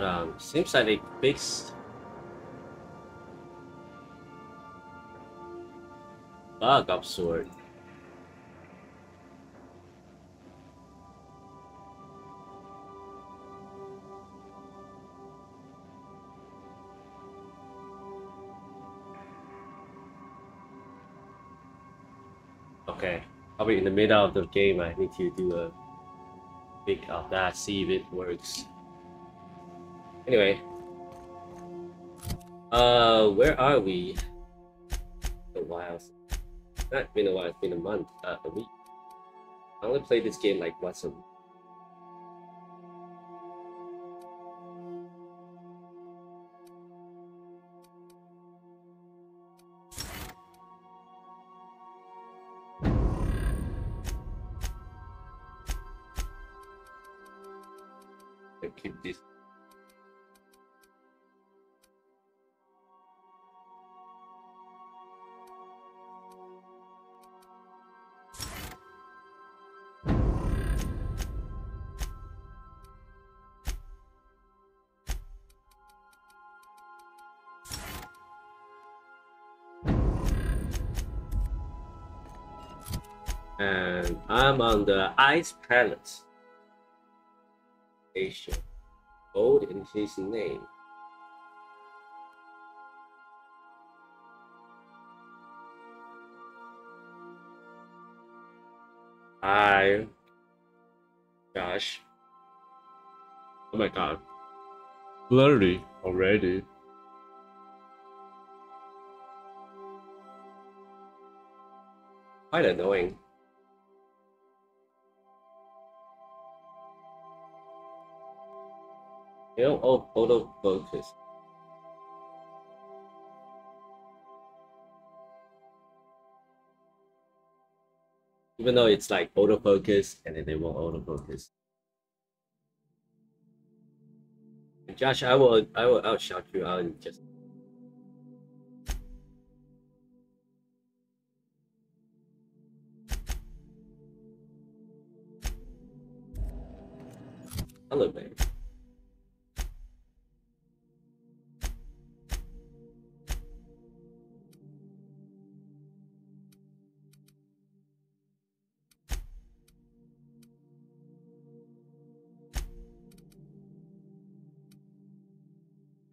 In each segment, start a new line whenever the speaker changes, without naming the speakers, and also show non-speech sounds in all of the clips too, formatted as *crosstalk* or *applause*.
But um, seems like they fixed bug of sort. Okay, probably in the middle of the game I need to do a big of that, see if it works. Anyway, uh, where are we? A while. Not been a while. It's been a month. Uh, a week. I only play this game like once a week. On the Ice Palace. Asia. Old in his name. Hi. Gosh. Oh my god. Blurry already. Quite annoying. Oh, photo focus. Even though it's like autofocus and then they won't autofocus. Josh, I will I will outshout you and just Hello, babe.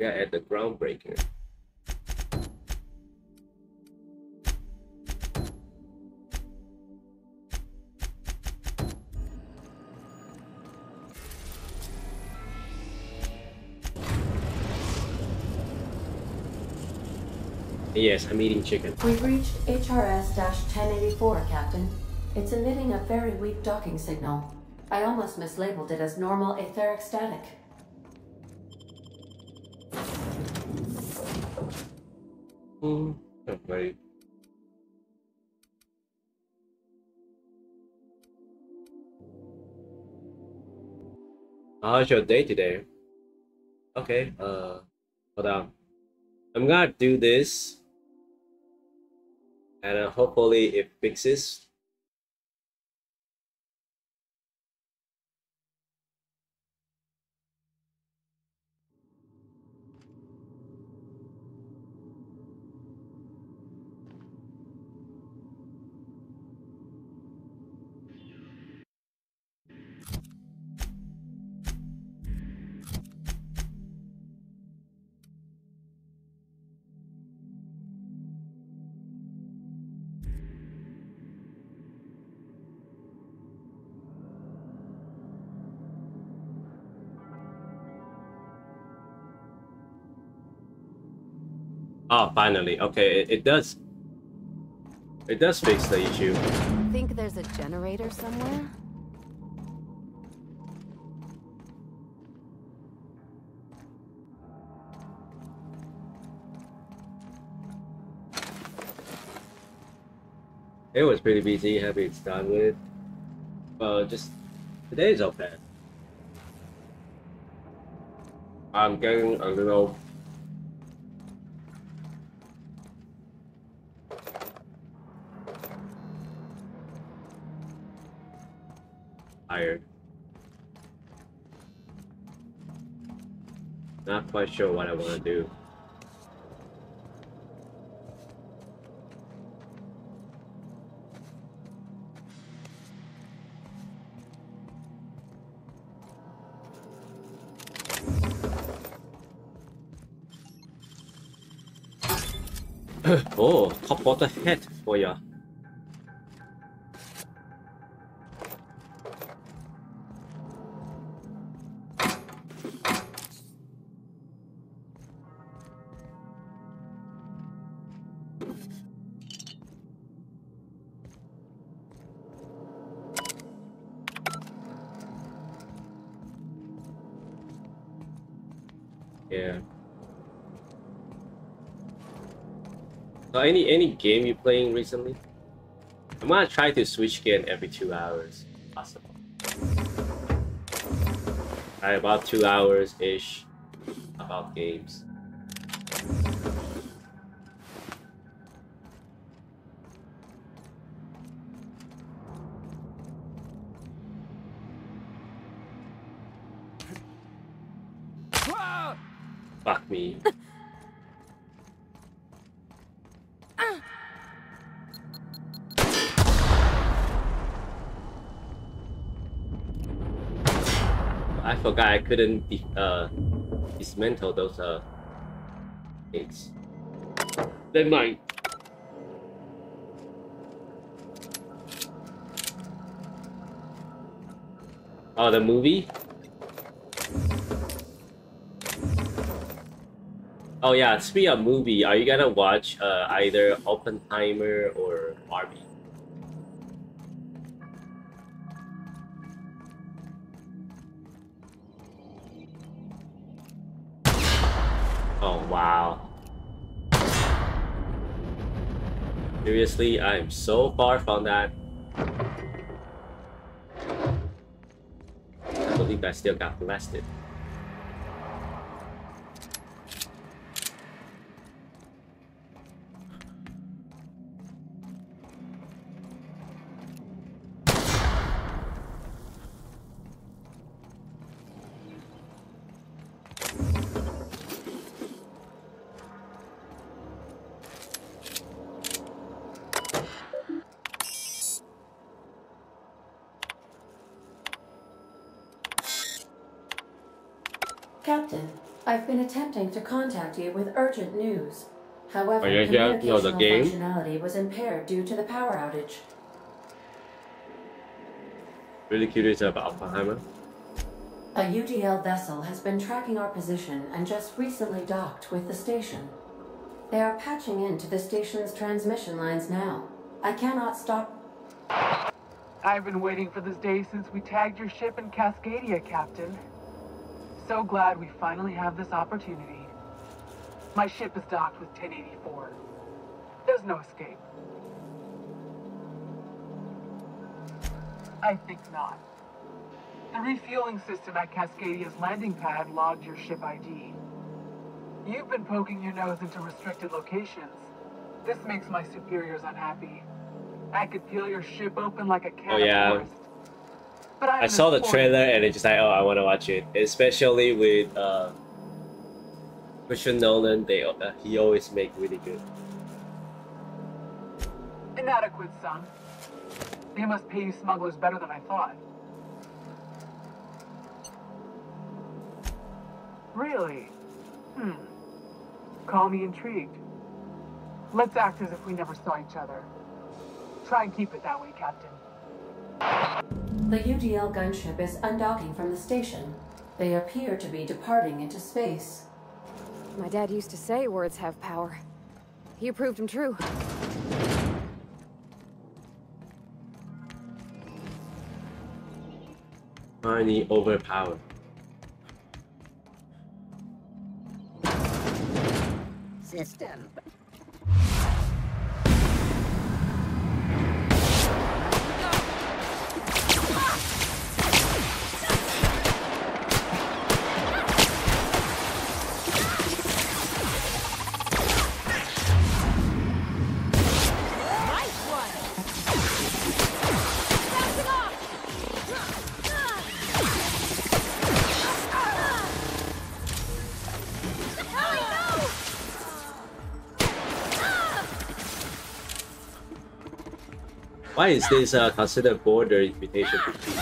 At the groundbreaker. Yes, I'm eating chicken.
We've reached HRS-1084, Captain. It's emitting a very weak docking signal. I almost mislabeled it as normal etheric static.
Hmm. Wait. How's your day today? Okay, uh, hold on. I'm gonna do this, and uh, hopefully it fixes. Oh, finally. Okay, it, it does. It does fix the issue.
Think there's a generator somewhere?
It was pretty busy, happy it's done with. Well, just today is okay. I'm getting a little tired. Not quite sure what I want to do. *coughs* oh, top water head for ya. Any any game you playing recently? I'm gonna try to switch game every two hours, possible. Alright, about two hours ish about games. I forgot I couldn't de uh, dismantle those uh things. Never mind. Oh, the movie? Oh yeah, speaking of movie, are you gonna watch uh, either Oppenheimer or I am so far from that. I believe I still got blasted.
Captain, I've been attempting to contact you with urgent news. However,
Are you here? No, the
communicational functionality was impaired due to the power outage.
Really curious about Oppenheimer.
A UDL vessel has been tracking our position and just recently docked with the station. They are patching into the station's transmission lines now. I cannot stop.
I've been waiting for this day since we tagged your ship in Cascadia, Captain. So glad we finally have this opportunity. My ship is docked with 1084. There's no escape. I think not. The refueling system at Cascadia's landing pad logged your ship ID. You've been poking your nose into restricted locations. This makes my superiors unhappy. I could peel your ship open like a can
Oh, yeah.
of worms. But I'm
I saw the trailer and it's just like, oh, I want to watch it. Especially with uh, Christian Nolan, they uh, he always make really good.
Inadequate, son. They must pay you smugglers better than I thought. Really? Hmm. Call me intrigued. Let's act as if we never saw each other. Try and keep it that way, Captain.
The UDL gunship is undocking from the station. They appear to be departing into space.
My dad used to say words have power. You proved him true.
Tiny overpowered.
System.
Why is this uh, considered border invitation to peace?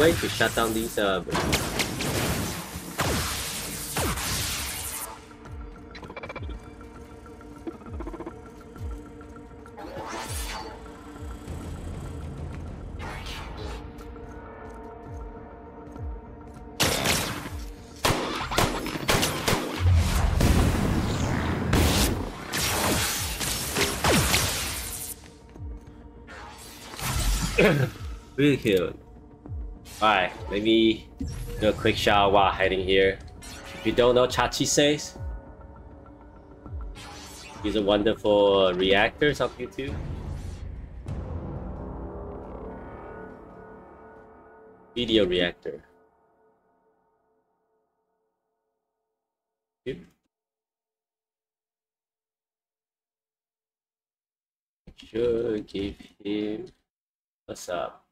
Way to shut down these uh, really cute. Alright, maybe do a quick shower while hiding here. If you don't know Chachi says, he's a wonderful reactors on YouTube. Video reactor. Should give him what's up.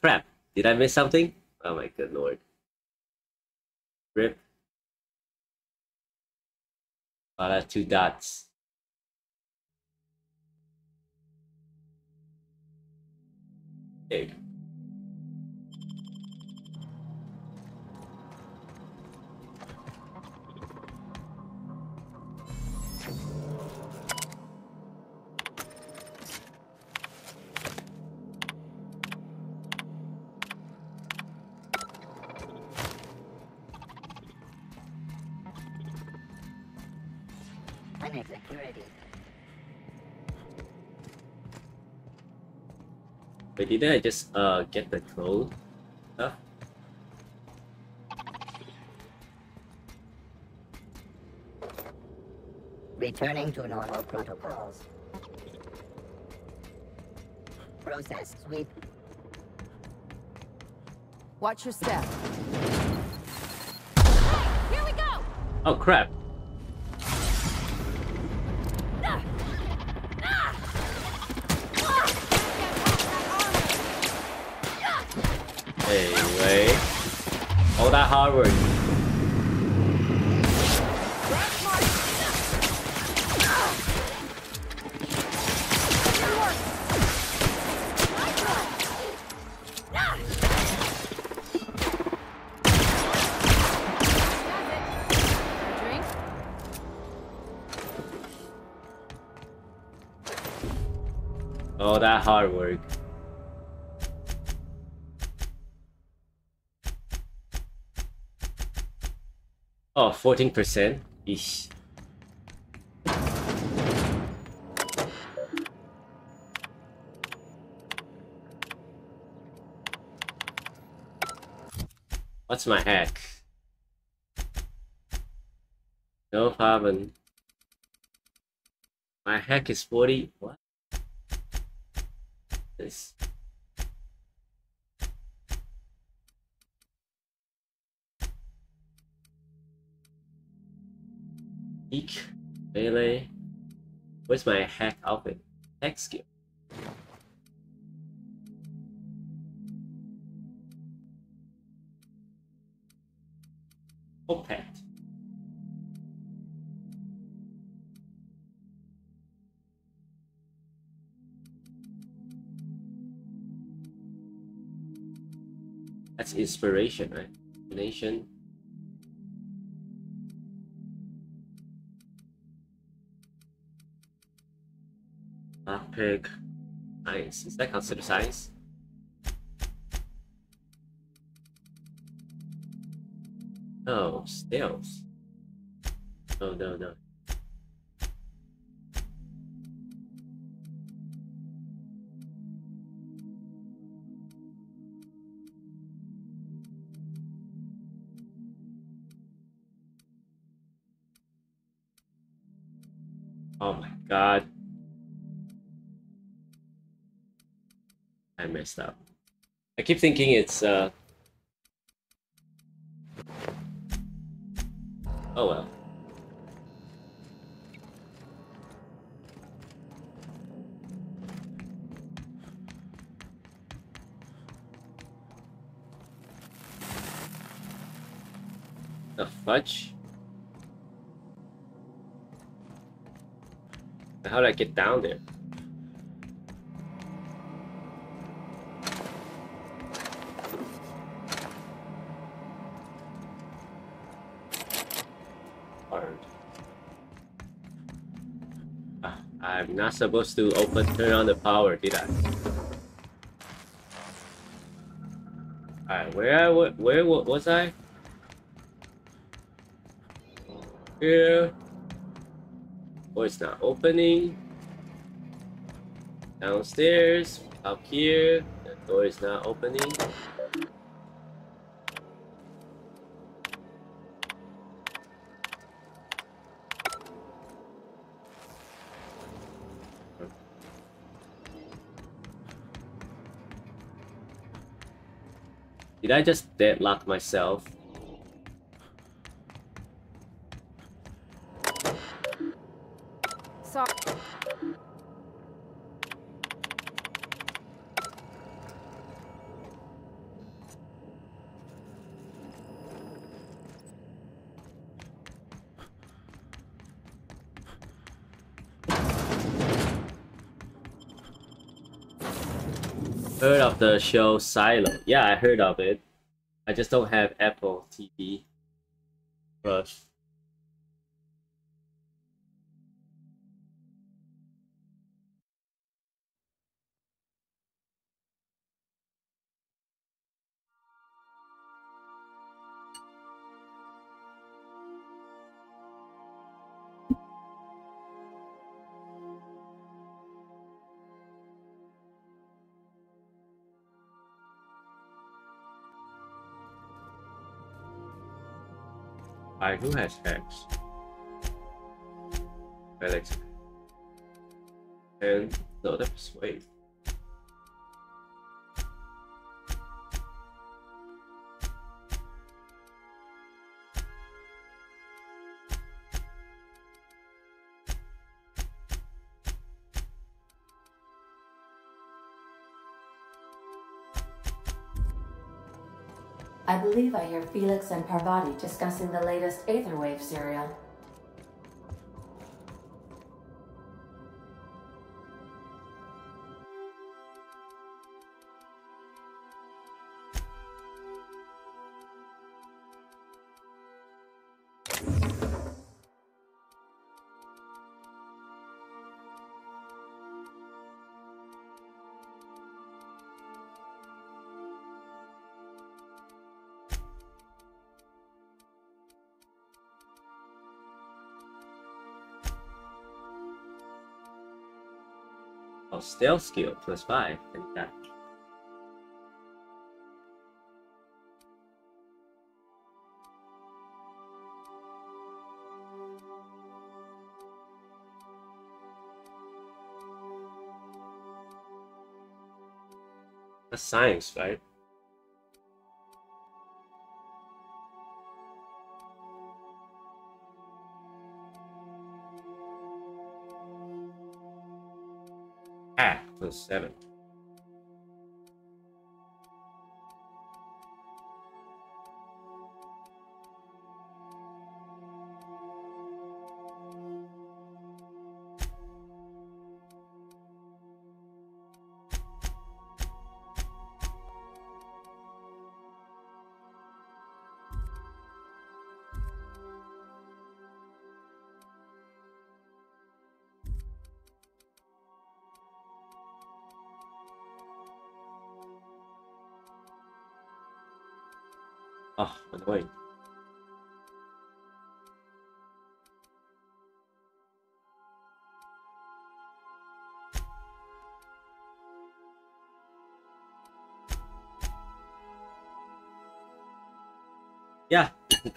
Crap. Did I miss something? Oh my good lord. Rip. That's two dots. Big. Didn't I just uh get the code stuff?
Returning to normal protocols. Process sweep.
Watch your step. Hey, here we go!
Oh crap. Anyway, all that hard work. 14%? Ish. What's my hack? No problem. My hack is 40. What? This. Eek. Melee. Where's my hack outfit? Hack skill. Opet. That's inspiration, right? Nation. Lockpick. Science. Is that considered science? Oh, stealth. No, no, no. Oh my god. I keep thinking it's uh Oh well. The fudge? How did I get down there? Not supposed to open turn on the power, did I? Alright, where I where was I? Here. Oh, it's not opening. Downstairs, up here, the door is not opening. Did I just deadlock myself? The show Silo? Yeah, I heard of it. I just don't have Apple TV. I who has X? Alex. And no, that's wait.
I hear Felix and Parvati discussing the latest Aetherwave serial.
Stealth skill plus five. And that. That's science, right? Seven.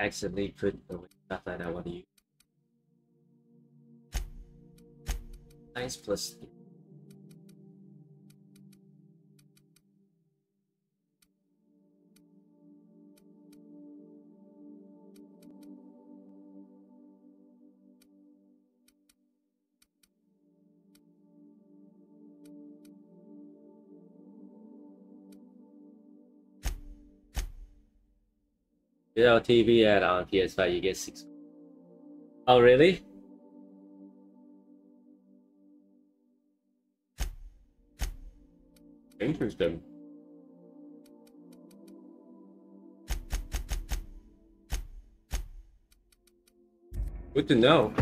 accidentally put away stuff that I want to use. Nice plus 3. Without TV and on PS5, you get six. Oh, really? Interesting. Good to know.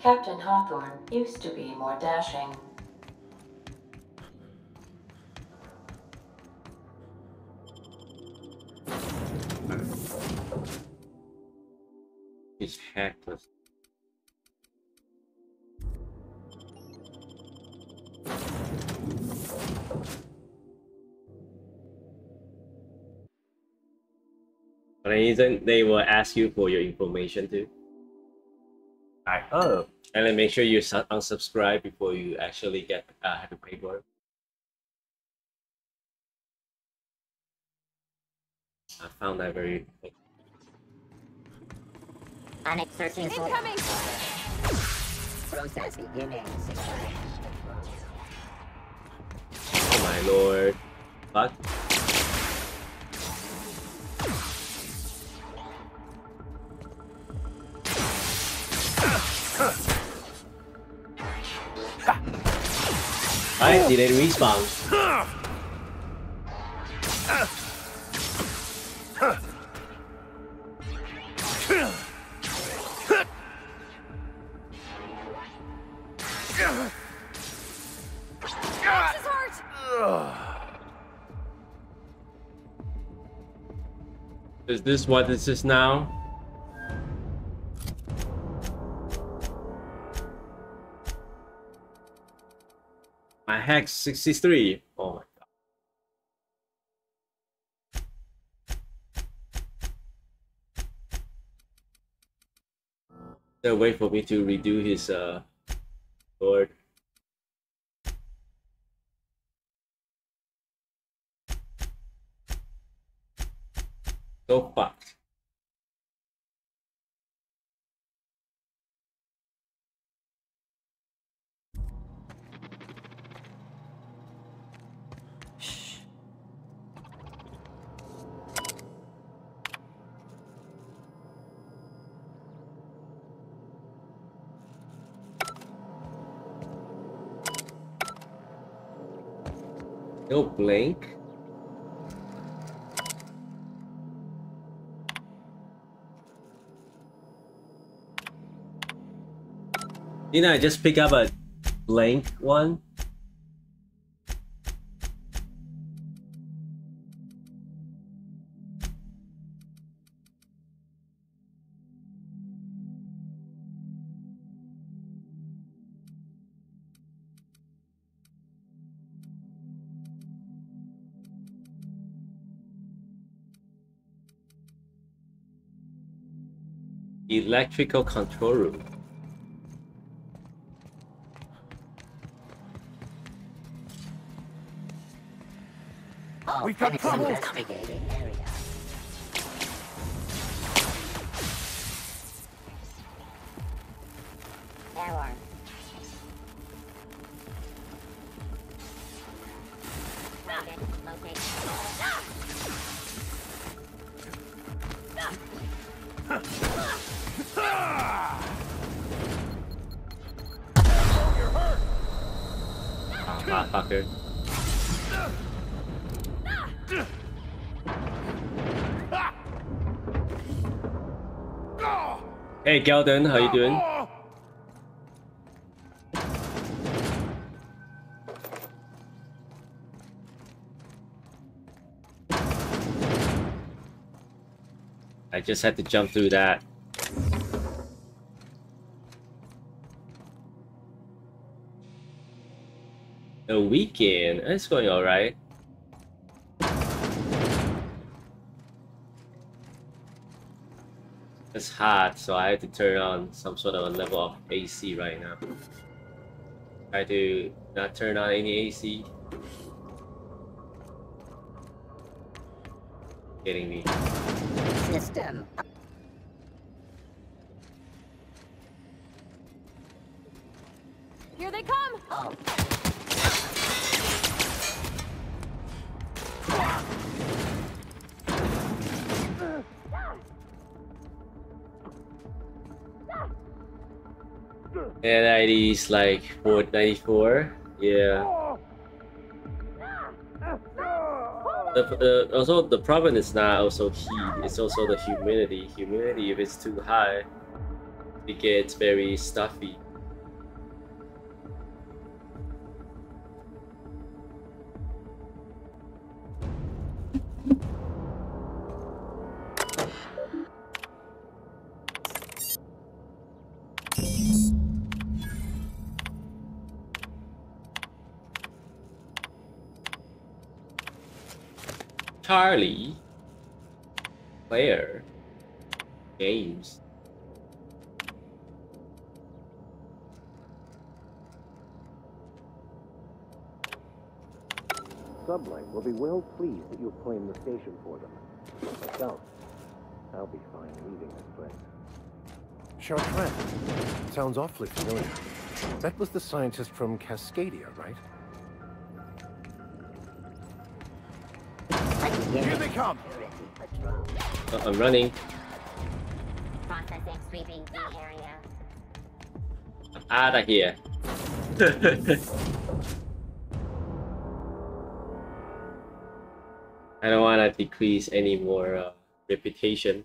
Captain Hawthorne used to be more dashing.
But isn't they will ask you for your information too? Alright, oh. And then make sure you su- unsubscribe before you actually get uh, have to pay for it. I found that very
Panic searching for
Incoming!
process beginning.
Oh my lord. What? Alright, did it respawn? Is this what this is now? My hex 63. Oh my god. They'll wait for me to redo his uh. So fucked. No You know, just pick up a blank one. Electrical control room.
Oh,
We've got trouble.
investigating
Hey, Gelden, how you doing? I just had to jump through that. A weekend. It's going alright. Hot, so I had to turn on some sort of a level of AC right now. Try to not turn on any AC. Getting me.
System.
Here they come!
Oh,
And ID's like 494. Yeah. The, uh, also, the problem is not also heat, it's also the humidity. Humidity, if it's too high, it gets very stuffy. Charlie, player games.
Sublight will be well pleased that you've claimed the station for them. Myself, I'll be fine leaving this place. Chartrand. Sounds awfully familiar. That was the scientist from Cascadia, right?
I can hear
Here they come!
Uh, I'm running.
Processing sweeping the area.
Out of here. *laughs* I don't want to decrease any more uh, reputation.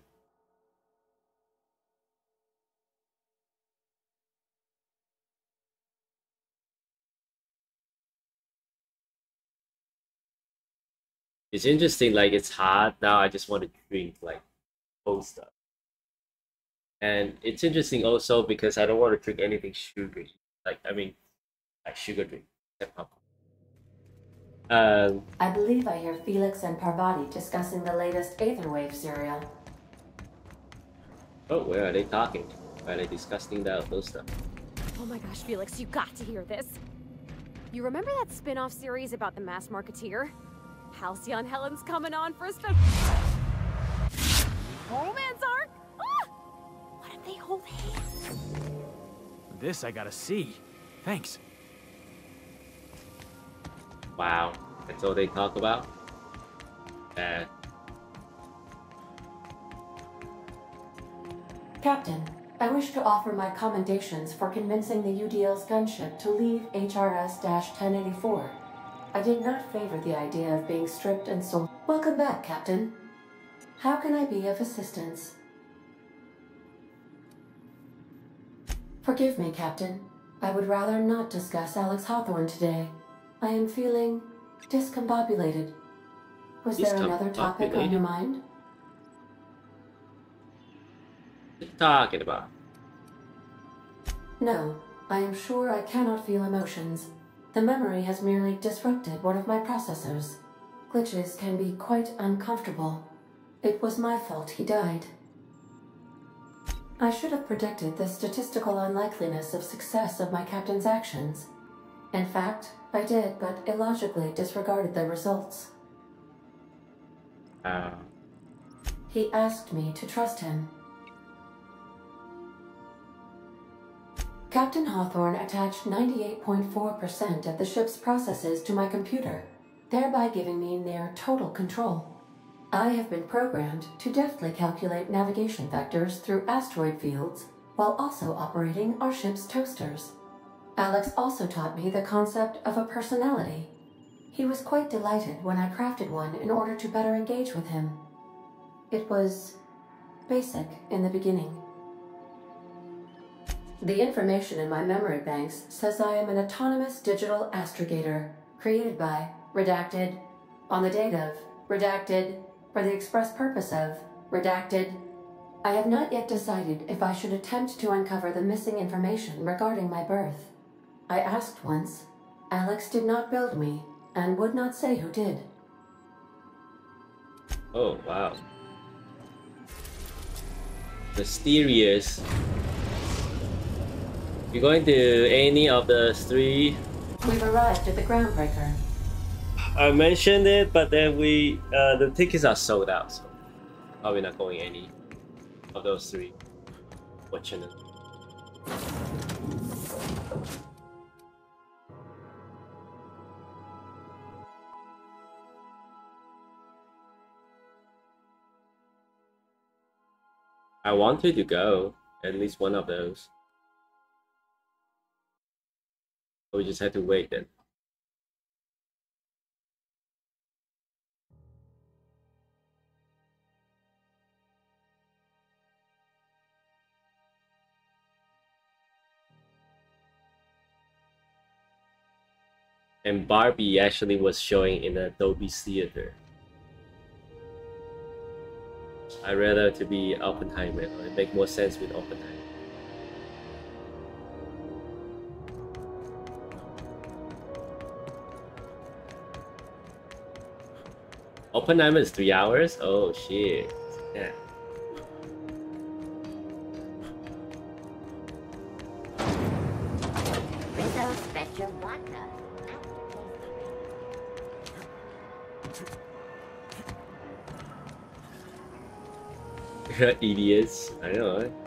It's interesting, like it's hot now. I just want to drink like cold stuff. And it's interesting also because I don't want to drink anything sugary. Like I mean, like sugar drink. except popcorn. Um,
I believe I hear Felix and Parvati discussing the latest Aetherwave serial.
oh, where are they talking? Are they discussing that those stuff?
Oh my gosh, Felix, you got to hear this. You remember that spin-off series about the mass marketeer? Halcyon Helen's coming on for a spe- romance arc? Ah! What if they hold hands?
This I gotta see. Thanks.
Wow, that's all they talk about. Bad.
Captain, I wish to offer my commendations for convincing the UDL's gunship to leave HRS-1084. I did not favor the idea of being stripped and sold. Welcome back, Captain. How can I be of assistance? Forgive me, Captain. I would rather not discuss Alex Hawthorne today. I am feeling discombobulated. Was there another topic on your mind?
What you talking about?
No, I am sure I cannot feel emotions. The memory has merely disrupted one of my processors. Glitches can be quite uncomfortable. It was my fault he died. I should have predicted the statistical unlikeliness of success of my captain's actions. In fact, I did, but illogically disregarded the results.
Uh,
He asked me to trust him.
Captain Hawthorne attached 98.4% of the ship's processes to my computer, thereby giving me near total control. I have been programmed to deftly calculate navigation vectors through asteroid fields while also operating our ship's toasters. Alex also taught me the concept of a personality. He was quite delighted when I crafted one in order to better engage with him. It was basic in the beginning. The information in my memory banks says I am an autonomous digital astrogator, created by, redacted, on the date of, redacted, for the express purpose of, redacted. I have not yet decided if I should attempt to uncover the missing information regarding my birth. I asked once. Alex did not build me, and would not say who did.
Oh, wow. Mysterious. You going to any of the three?
We've arrived at the Groundbreaker.
I mentioned it, but then we uh, the tickets are sold out, so probably not going any of those three. Fortunately. I wanted to go at least one of those. We just had to wait then. and Barbie actually was showing in a Dolby Theater. I'd rather to be Oppenheimer. It make more sense with Oppenheimer. Oppenheimer is three hours. Oh shit! Yeah. *laughs* Idiots. I know.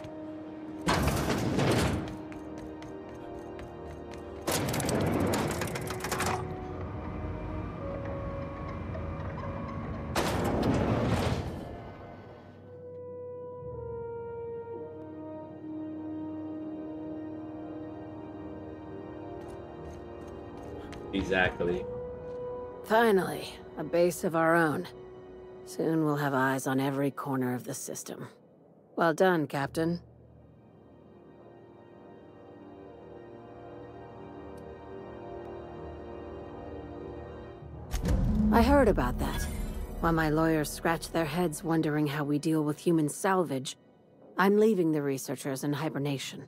Exactly.
Finally, a base of our own. Soon we'll have eyes on every corner of the system. Well done, Captain. I heard about that. While my lawyers scratch their heads wondering how we deal with human salvage, I'm leaving the researchers in hibernation.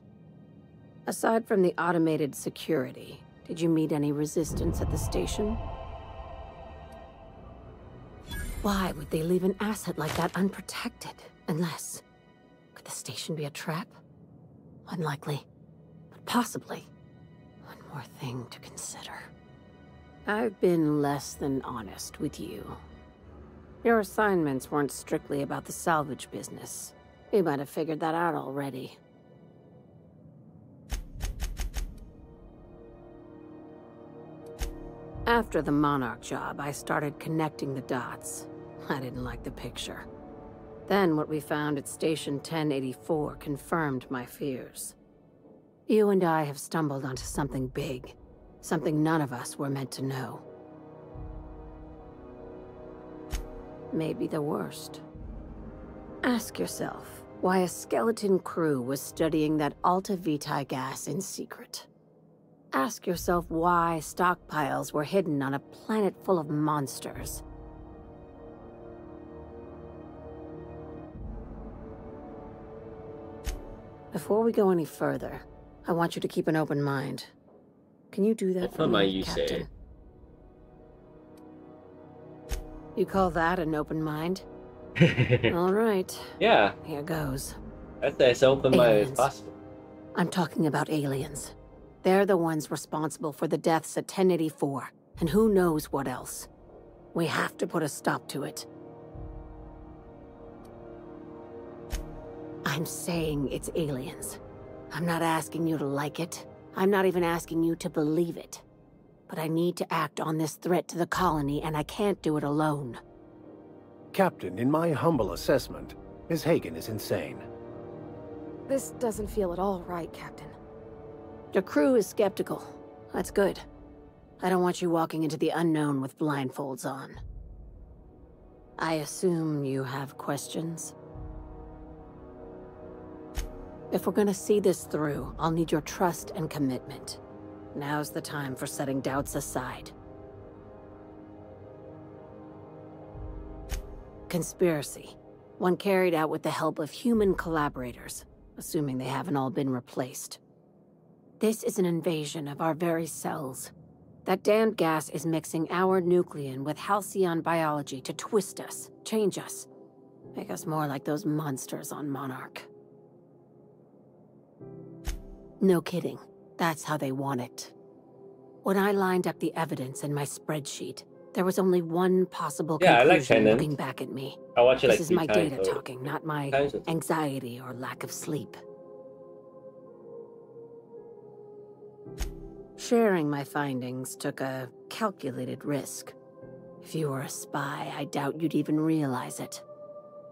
Aside from the automated security, did you meet any resistance at the station? Why would they leave an asset like that unprotected? Unless... Could the station be a trap? Unlikely. But possibly. One more thing to consider. I've been less than honest with you. Your assignments weren't strictly about the salvage business. You might have figured that out already. After the Monarch job, I started connecting the dots. I didn't like the picture. Then what we found at Station 1084 confirmed my fears. You and I have stumbled onto something big. Something none of us were meant to know. Maybe the worst. Ask yourself why a skeleton crew was studying that Alta Vitae gas in secret. Ask yourself why stockpiles were hidden on a planet full of monsters. Before we go any further, I want you to keep an open mind. Can you do that for me,
you
Captain?
say.
You call that an open mind? *laughs* All right,
yeah,
here goes.
that's as open minded as possible.
I'm talking about aliens. They're the ones responsible for the deaths at 1084, and who knows what else. We have to put a stop to it. I'm saying it's aliens. I'm not asking you to like it. I'm not even asking you to believe it. But I need to act on this threat to the colony, and I can't do it alone.
Captain, in my humble assessment, Ms. Hagen is insane.
This doesn't feel at all right, Captain.
Your crew is skeptical. That's good. I don't want you walking into the unknown with blindfolds on. I assume you have questions? If we're gonna see this through, I'll need your trust and commitment. Now's the time for setting doubts aside. Conspiracy. One carried out with the help of human collaborators, assuming they haven't all been replaced. This is an invasion of our very cells. That damned gas is mixing our nucleon with Halcyon biology to twist us, change us, make us more like those monsters on Monarch. No kidding. That's how they want it. When I lined up the evidence in my spreadsheet, there was only one possible
Yeah, I like
conclusion looking back at me.
I watch it
This
like
is my data talking, not my anxiety or lack of sleep. Sharing my findings took a calculated risk. If you were a spy, I doubt you'd even realize it.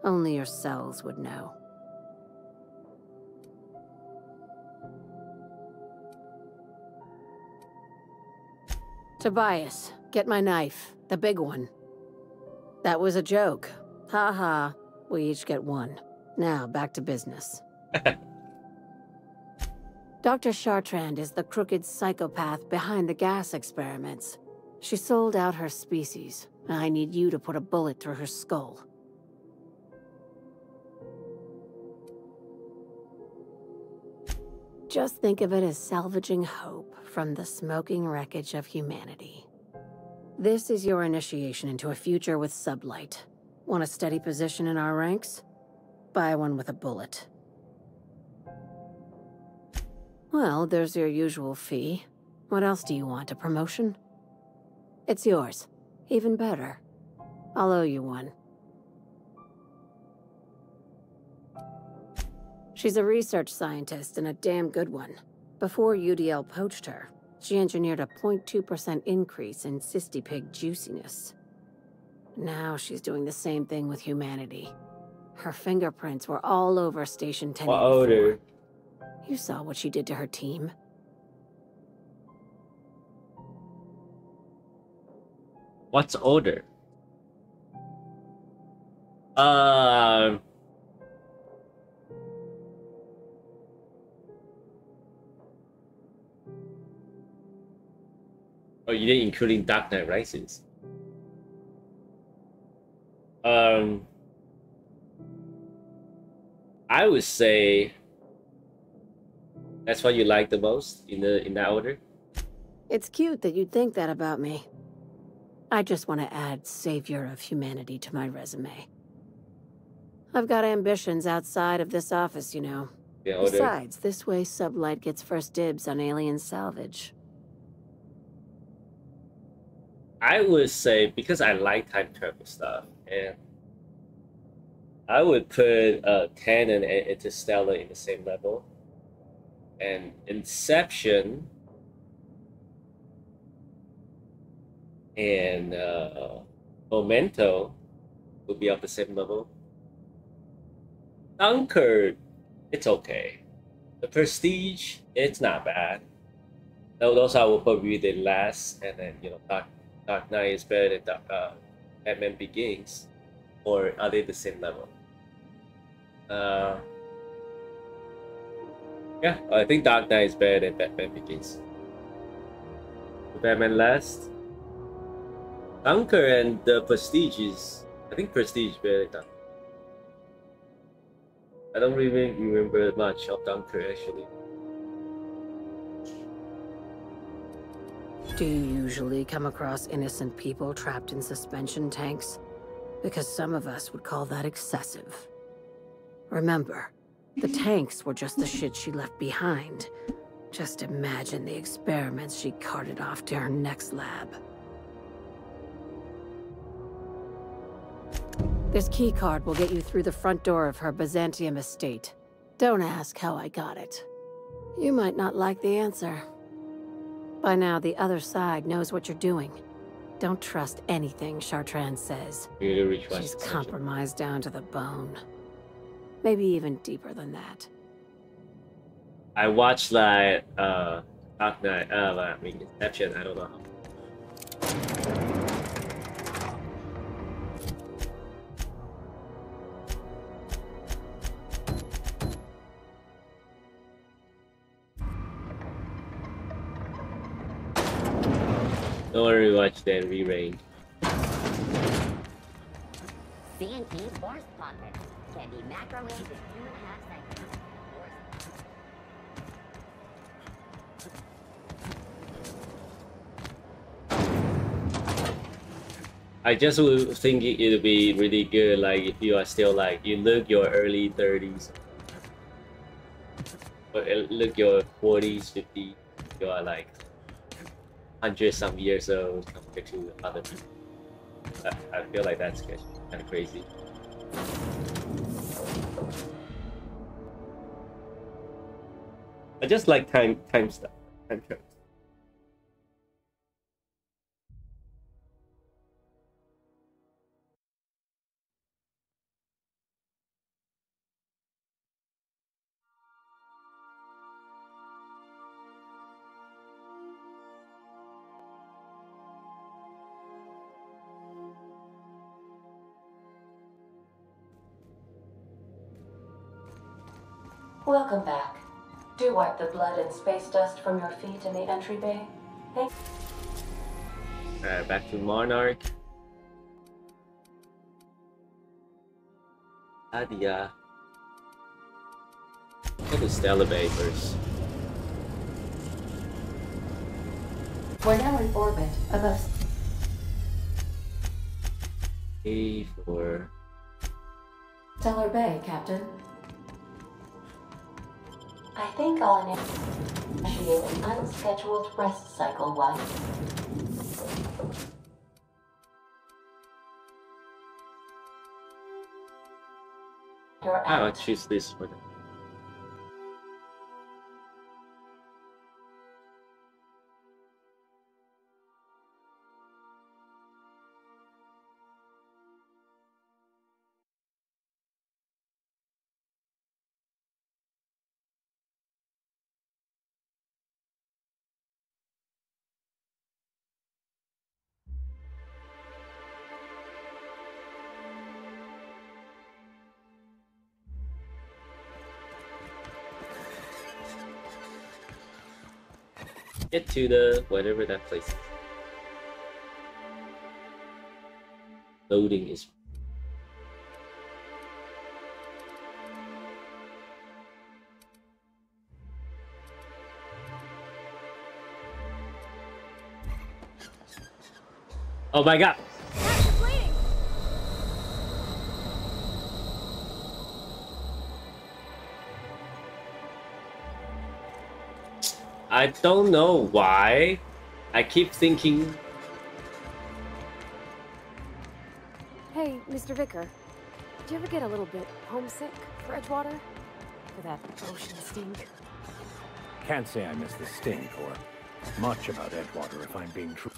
Only your cells would know. Tobias, get my knife. The big one. That was a joke. Ha ha. We each get one. Now, back to business. *laughs* Dr. Chartrand is the crooked psychopath behind the gas experiments. She sold out her species. I need you to put a bullet through her skull. Just think of it as salvaging hope from the smoking wreckage of humanity. This is your initiation into a future with Sublight. Want a steady position in our ranks? Buy one with a bullet. Well, there's your usual fee. What else do you want? A promotion? It's yours. Even better. I'll owe you one. She's a research scientist and a damn good one. Before UDL poached her, she engineered a 0.2% increase in cystypig juiciness. Now she's doing the same thing with humanity. Her fingerprints were all over Station 10.
What odor?
Oh, You saw what she did to her team.
What's older? Um. Oh, you didn't including Dark Knight Rises. Um, I would say that's what you like the most in the in that order.
It's cute that you'd think that about me. I just want to add Savior of Humanity to my resume. I've got ambitions outside of this office, you know.
Order.
Besides, this way Sublight gets first dibs on alien salvage.
I would say because I like time travel stuff, and I would put uh, Canon and Interstellar in the same level, and Inception and uh, Memento would be of the same level. Dunkirk, it's okay. The Prestige, it's not bad. Those are will probably the last, and then you know Dark Dark Knight is better than Dark, uh, Batman Begins, or are they the same level? Uh, yeah, I think Dark Knight is better than Batman Begins. Batman Last, Dunkirk and the Prestige is, I think Prestige is better than Dunkirk. I don't really remember much of Dunkirk actually.
Do you usually come across innocent people trapped in suspension tanks? Because some of us would call that excessive. Remember, the tanks were just the shit she left behind. Just imagine the experiments she carted off to her next lab. This keycard will get you through the front door of her Byzantium estate. Don't ask how I got it. You might not like the answer. By now, the other side knows what you're doing. Don't trust anything Chartrand says. She's compromised down to the bone. Maybe even deeper than that.
I watched like uh Dark Knight, uh I mean Inception, I don't know Don't worry, watch that re-rain.
In two and a half seconds.
I just was thinking it'd be really good, like if you are still like you look your early thirties, uh, look your forties, fifties, you are like hundred some years old compared to other people. I, I feel like that's kind of crazy. I just like time time stuff, time travel.
Welcome back. Do wipe the blood and space dust from your feet in the entry bay. Thank
Alright, back to Monarch. Adia. Go to Stellar Bay first.
We're now in orbit above.
A for
Stellar Bay, Captain. Think I'll initiate an unscheduled rest cycle one. You're
I
out.
will choose this one. Get to the whatever that place is. Loading is Oh my god! I don't know why. I keep thinking
Hey, Mr. Vicker. Do you ever get a little bit homesick for Edgewater? For that ocean stink?
Can't say I miss the stink or much about Edgewater if I'm being true.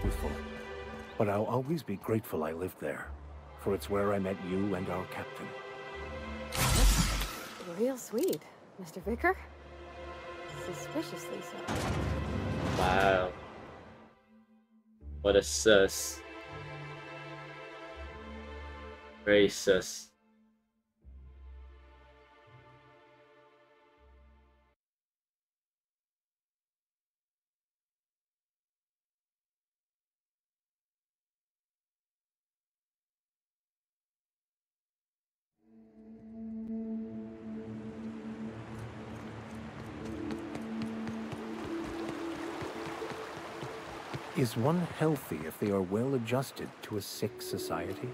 truthful. But I'll always be grateful I lived there, for it's where I met you and our captain.
Real sweet, Mr. Vicker. Suspiciously so.
Wow. What a sus. Very sus.
Is one healthy if they are well adjusted to a sick society?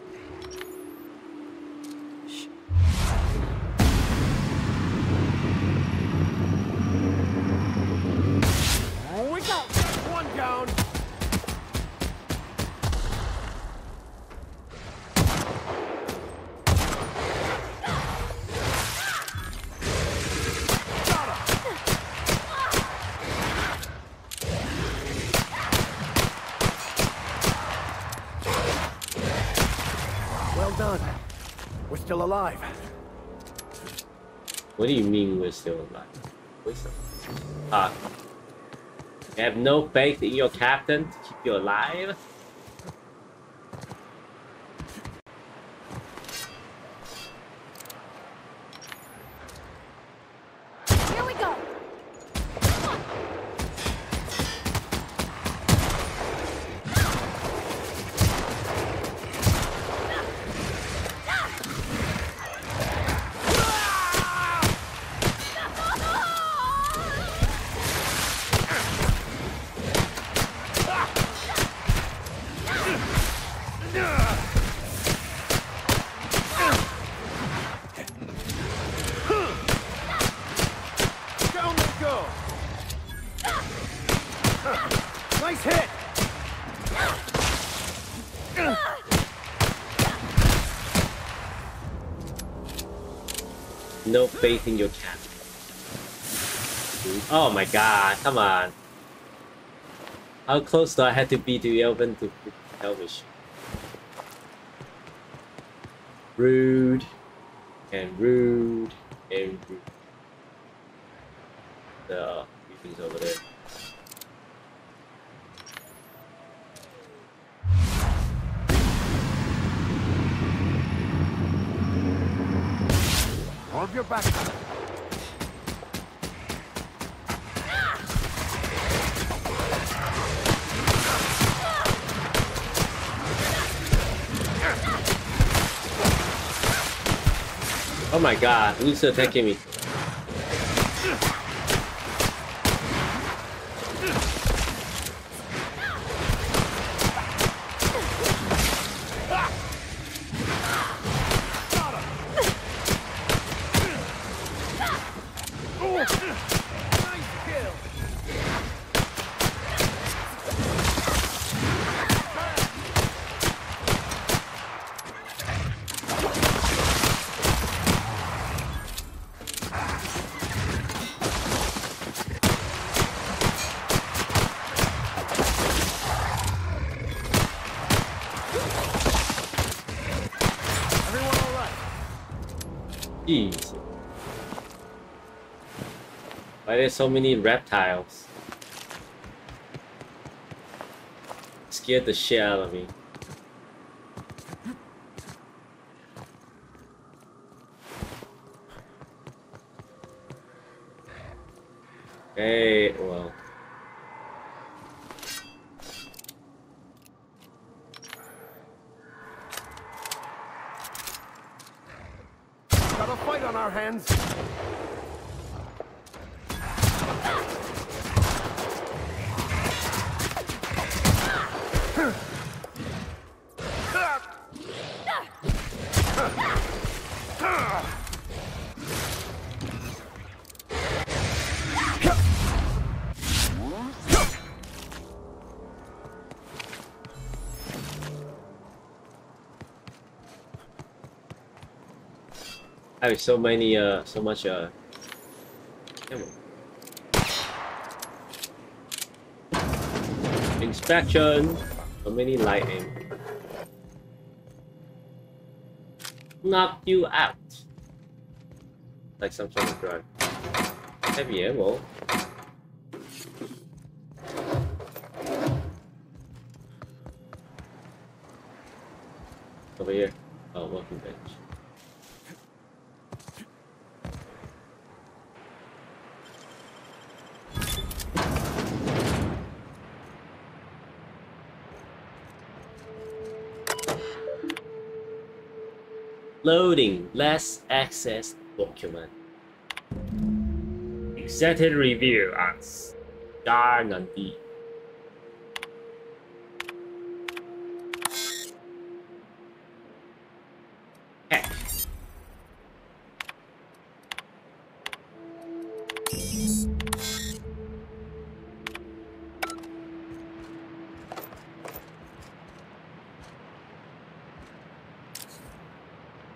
Do you mean we're still alive? Wisdom. Ah. You have no faith in your captain to keep you alive? Faith in your captain. Oh my god, come on. How close do I have to be to be open to Elvish? Rude and rude and rude. My god, who's attacking me? There's so many reptiles? Scared the shit out of me. Hey, So many, uh, so much, uh, ammo. Inspection! So many lightning. Knock you out! Like some sort of drug. Heavy ammo. Over here. Oh, working bench. Loading less access document. Executive review on Star Nandi.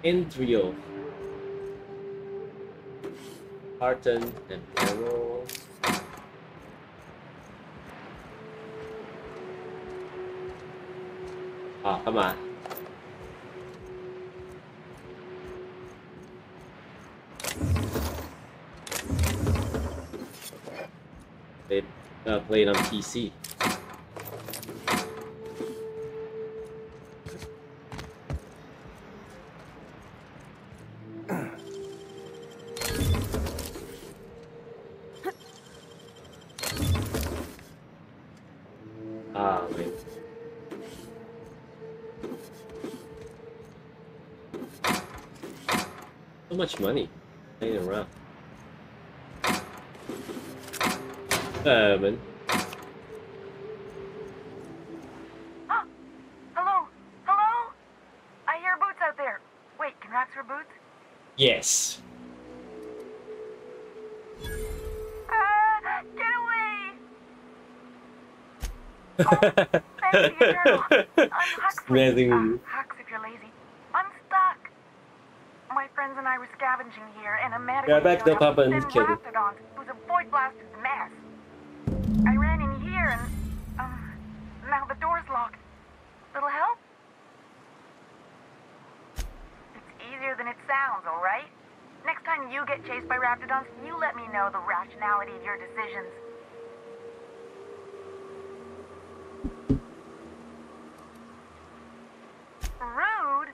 Indrio, Harton, and Boro. Ah, come on. They uh, play it on PC. Much money hanging around. Seven.
Huh? Hello? Hello? I hear boots out there. Wait, can rats wear boots?
Yes.
Ah, get away! *laughs* Thank you, Eternal. *laughs* I'm Huxley.
Amazing.
Uh, Hux, if you're lazy. I'm stuck. My friends and I were scavenging here, and a man
Yeah, back up, Papa, and.
Raptidon who's a void blasted mess. I ran in here, and um, now the door's locked. Little help? It's easier than it sounds, all right? Next time you get chased by Raptidons, you let me know the rationality of your decisions. *laughs* Rude?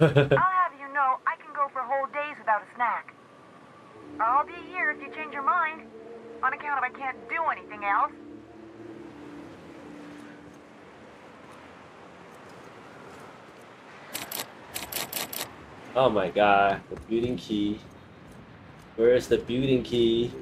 I'll have you know I can go for whole days without a snack. I'll be here if you change your mind, on account of I can't do anything else.
Oh my god, the building key. Where's the building key?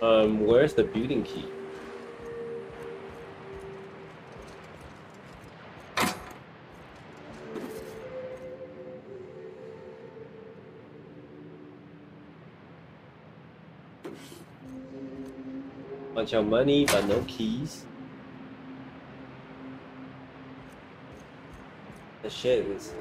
Um, where's the building key? Bunch of money, but no keys. The shit is.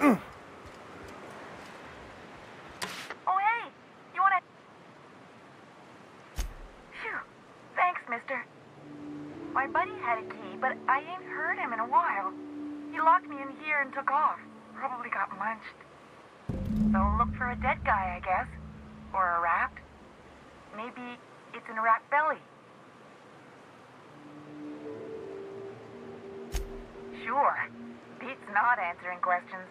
Oh, hey! You wanna... Phew. Thanks, mister. My buddy had a key, but I ain't heard him in a while. He locked me in here and took off. Probably got munched. So look for a dead guy, I guess. Or a rat. Maybe it's in a rat belly. Sure. Pete's not answering questions.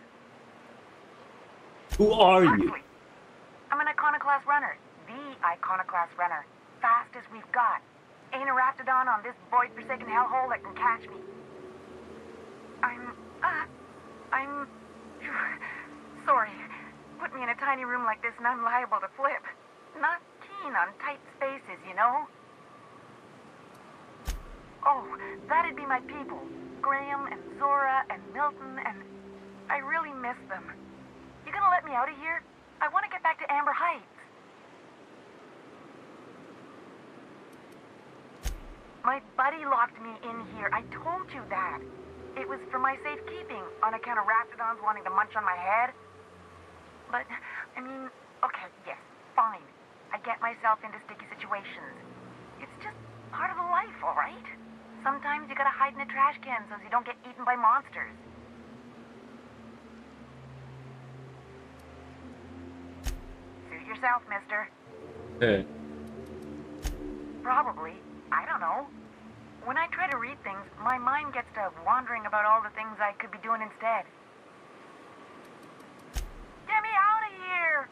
Who are you?
I'm an iconoclast runner. The iconoclast runner. Fastest we've got. Ain't a raptidon on this void-forsaken hellhole that can catch me. I'm, uh, I'm... *sighs* Sorry. Put me in a tiny room like this and I'm liable to flip. Not keen on tight spaces, you know? Oh, that'd be my people. Graham and Zora and Milton and... I really miss them. You gonna let me out of here? I want to get back to Amber Heights. My buddy locked me in here. I told you that. It was for my safekeeping, on account of raptidons wanting to munch on my head. But, I mean, okay, yes, fine. I get myself into sticky situations. It's just part of the life, all right? Sometimes you gotta hide in a trash can so you don't get eaten by monsters. Suit yourself, mister.
Eh.
Probably. I don't know. When I try to read things, my mind gets to wandering about all the things I could be doing instead. Get me out of here!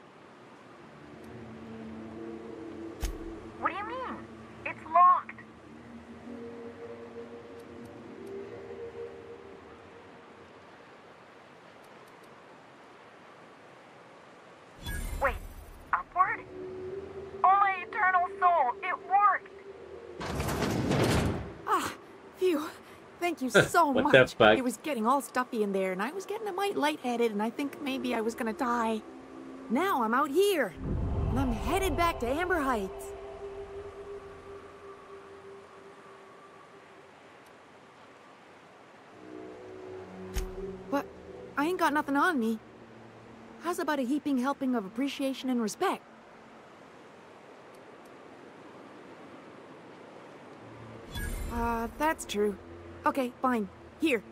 What do you mean? It's locked. Wait, upward? Oh my eternal soul, it
thank you so *laughs*
What
much.
the fuck?
It was getting all stuffy in there, and I was getting a mite lightheaded, and I think maybe I was gonna die. Now I'm out here, and I'm headed back to Amber Heights. But I ain't got nothing on me. How's about a heaping helping of appreciation and respect? Uh, that's true. Okay, fine. Here.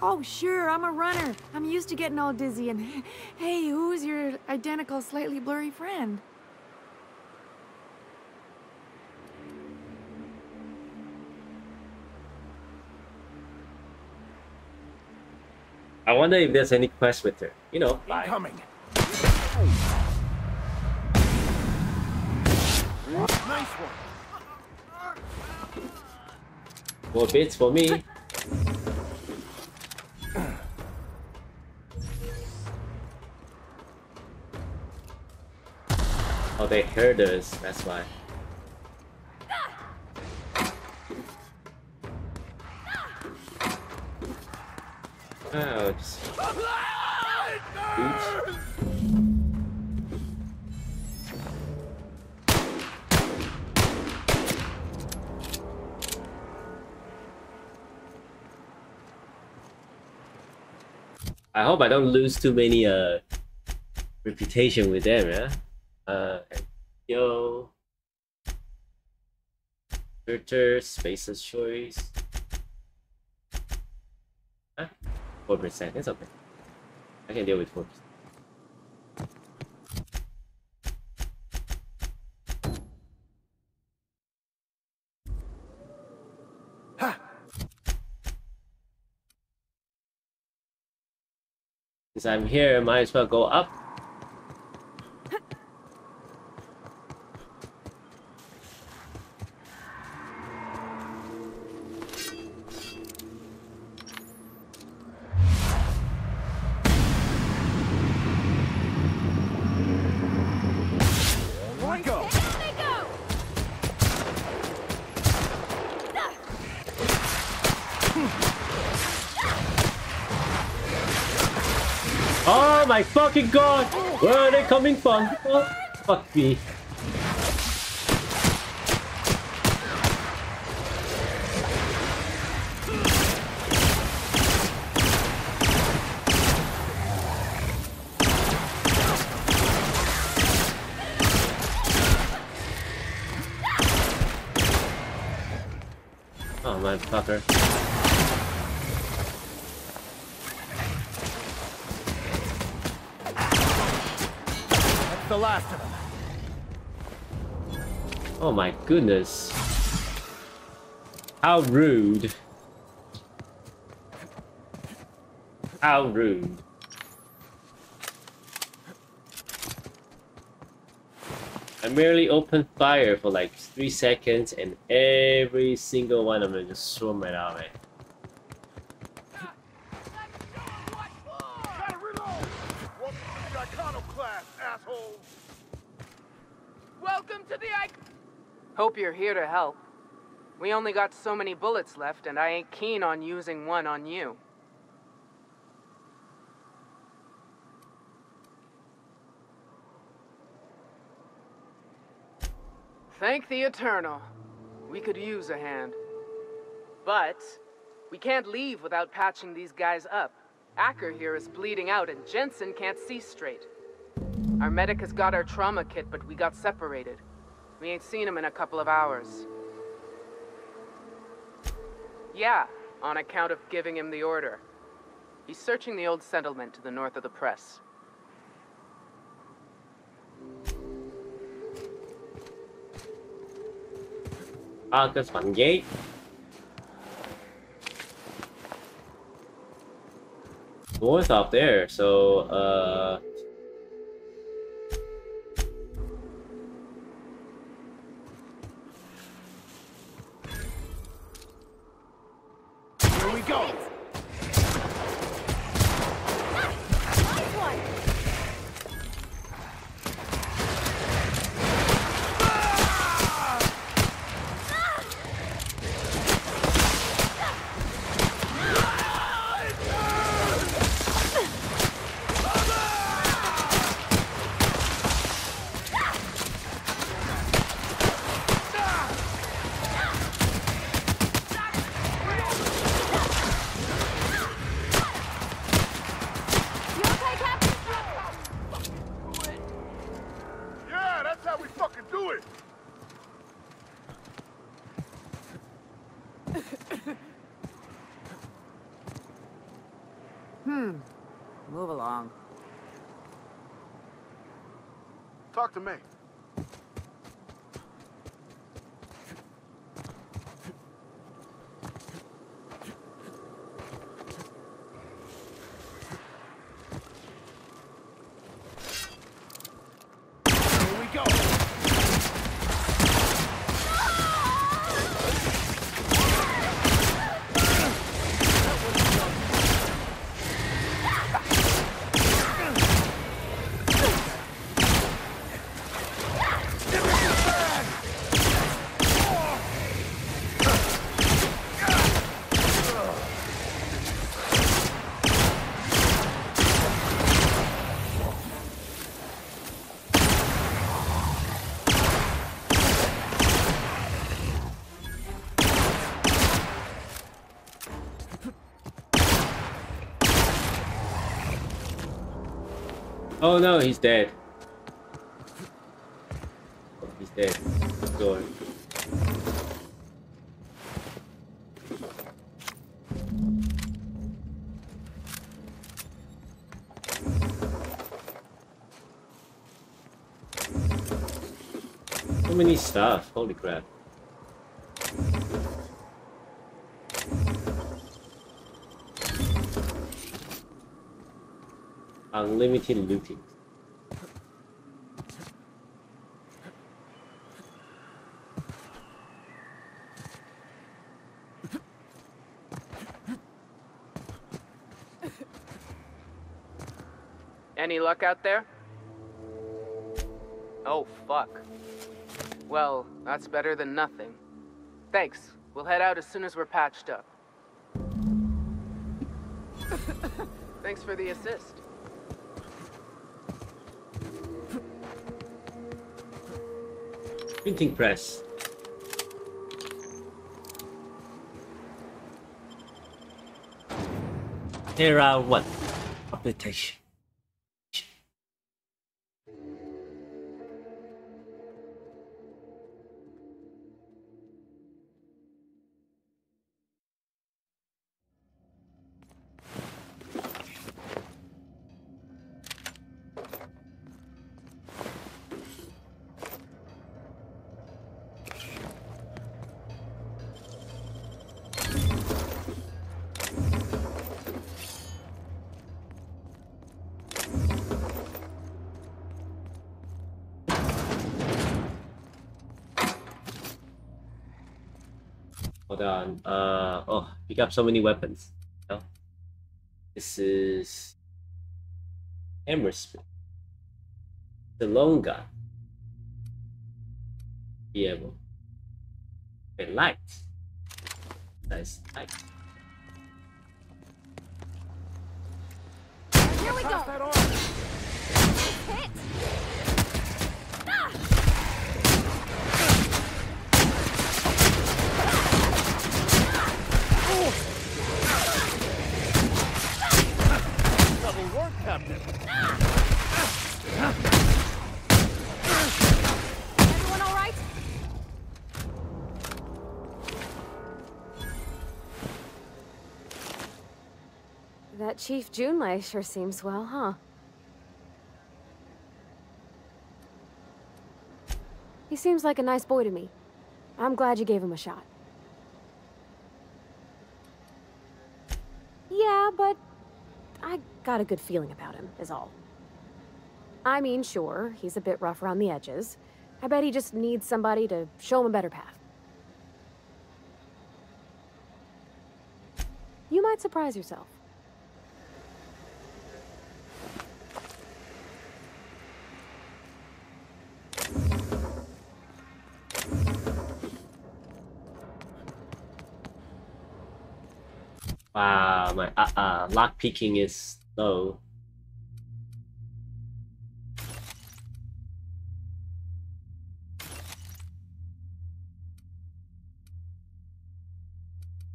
Oh, sure, I'm a runner. I'm used to getting all dizzy and... Hey, who's your identical, slightly blurry friend?
I wonder if there's any quest with her. You know, like
Incoming. Nice one.
More bits for me. Oh, they heard us. That's why. Oh, just... Oops. I hope I don't lose too many uh reputation with them, yeah. Uh, yo, filter spaces choice. Huh? Four percent. It's okay. I can deal with four percent. Since I'm here, might as well go up. Fucking god! Where are they coming from? Oh, fuck me. Oh. Oh my goodness. How rude. How rude. I merely opened fire for like three seconds and every single one of them just swarmed right out of it.
Gotta reload. Welcome to the iconoclast,
Hope you're here to help. We only got so many bullets left, and I ain't keen on using one on you. Thank the Eternal. We could use a hand. But we can't leave without patching these guys up. Acker here is bleeding out, and Jensen can't see straight. Our medic has got our trauma kit, but we got separated. We ain't seen him in a couple of hours. Yeah, on account of giving him the order. He's searching the old settlement to the north of the press.
August one gate. North up there, so uh
to me.
Oh no, he's dead. He's dead. Going. So many stuff, holy crap. Unlimited looting.
Any luck out there? Oh, fuck. Well, that's better than nothing. Thanks. We'll head out as soon as we're patched up. *laughs* Thanks for the assist.
Printing press. Terra 1 application. Hold up so many weapons. This is hammer smith. The long gun. Be able. Okay, light.
Chief Junlei sure seems well, huh? He seems like a nice boy to me. I'm glad you gave him a shot. Yeah, but I got a good feeling about him, is all. I mean, sure, he's a bit rough around the edges. I bet he just needs somebody to show him a better path. You might surprise yourself.
Wow, my uh, uh lock picking is low.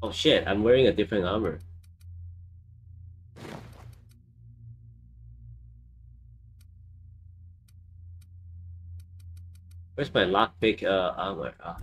Oh shit, I'm wearing a different armor. Where's my lockpick uh, armor? Ah.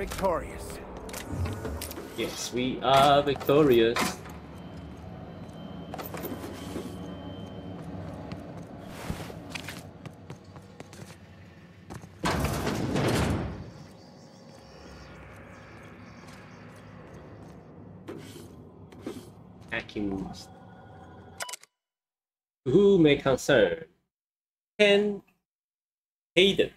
Victorious.
Yes, we are victorious. Who may concern? Ken Hayden.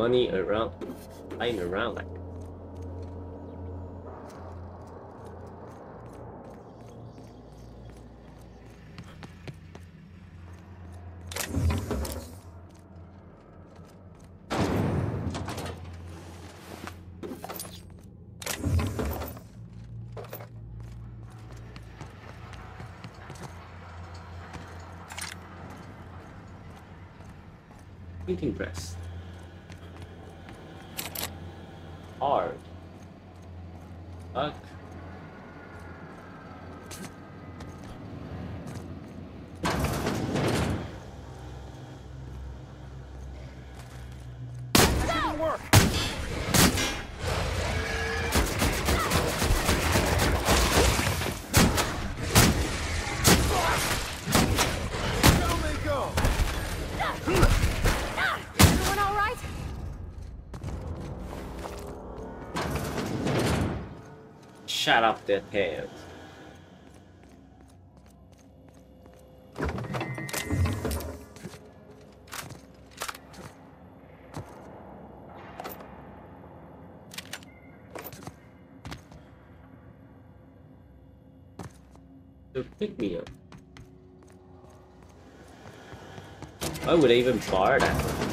Money around, lying around like printing press. Hard. Fuck. Their hands. So pick me up. Why would even bar that?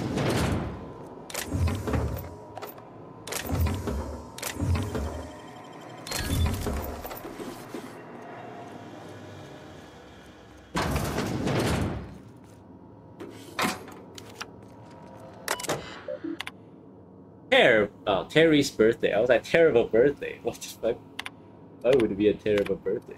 Ter oh, Terry's birthday. I was like, terrible birthday. What the fuck? Why would it be a terrible birthday?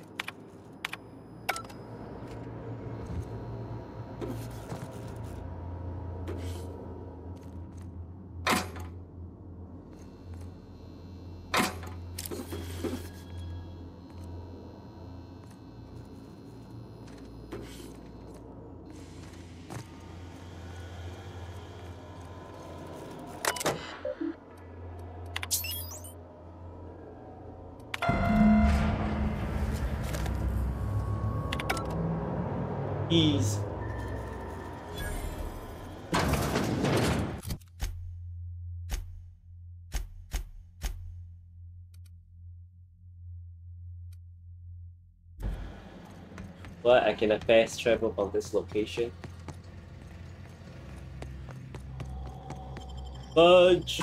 He's But I fast travel from this location. Fudge!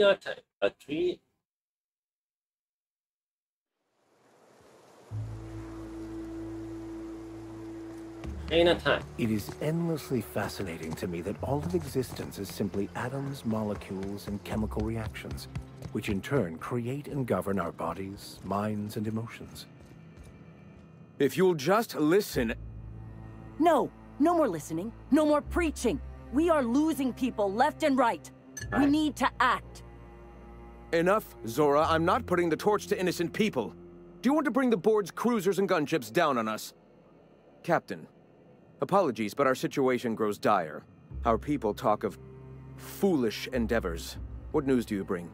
Arena time. A three. Ain't enough time.
It is endlessly fascinating to me that all of existence is simply atoms, molecules, and chemical reactions, which in turn create and govern our bodies, minds, and emotions.
If you'll just listen...
No! No more listening. No more preaching. We are losing people left and right. We need to act.
Enough, Zora. I'm not putting the torch to innocent people. Do you want to bring the board's cruisers and gunships down on us? Captain, apologies, but our situation grows dire. Our people talk of foolish endeavors. What news do you bring?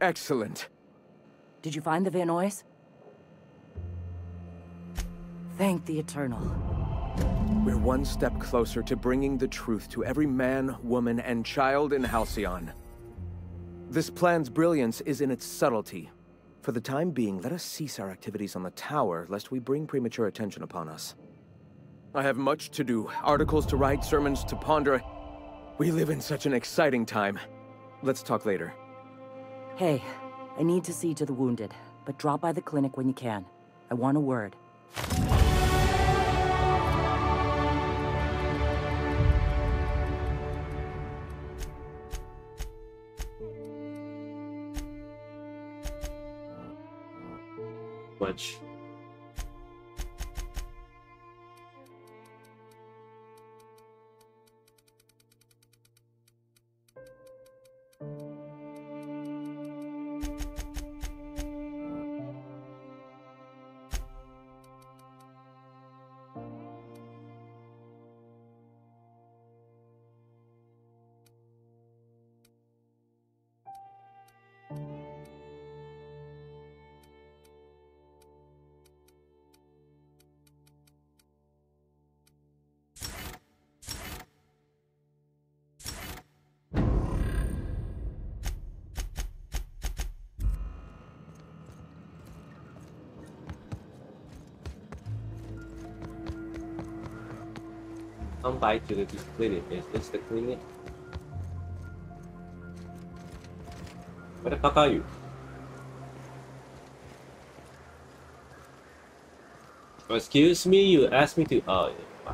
Excellent.
Did you find the Vanoys? Thank the Eternal.
We're one step closer to bringing the truth to every man, woman, and child in Halcyon. This plan's brilliance is in its subtlety. For the time being, let us cease our activities on the tower, lest we bring premature attention upon us. I have much to do, articles to write, sermons to ponder. We live in such an exciting time. Let's talk later.
Hey, I need to see to the wounded, but drop by the clinic when you can. I want a word.
Much. By to the clinic. Is this the clinic? Where the fuck are you? Oh, excuse me, you asked me to. Oh, yeah.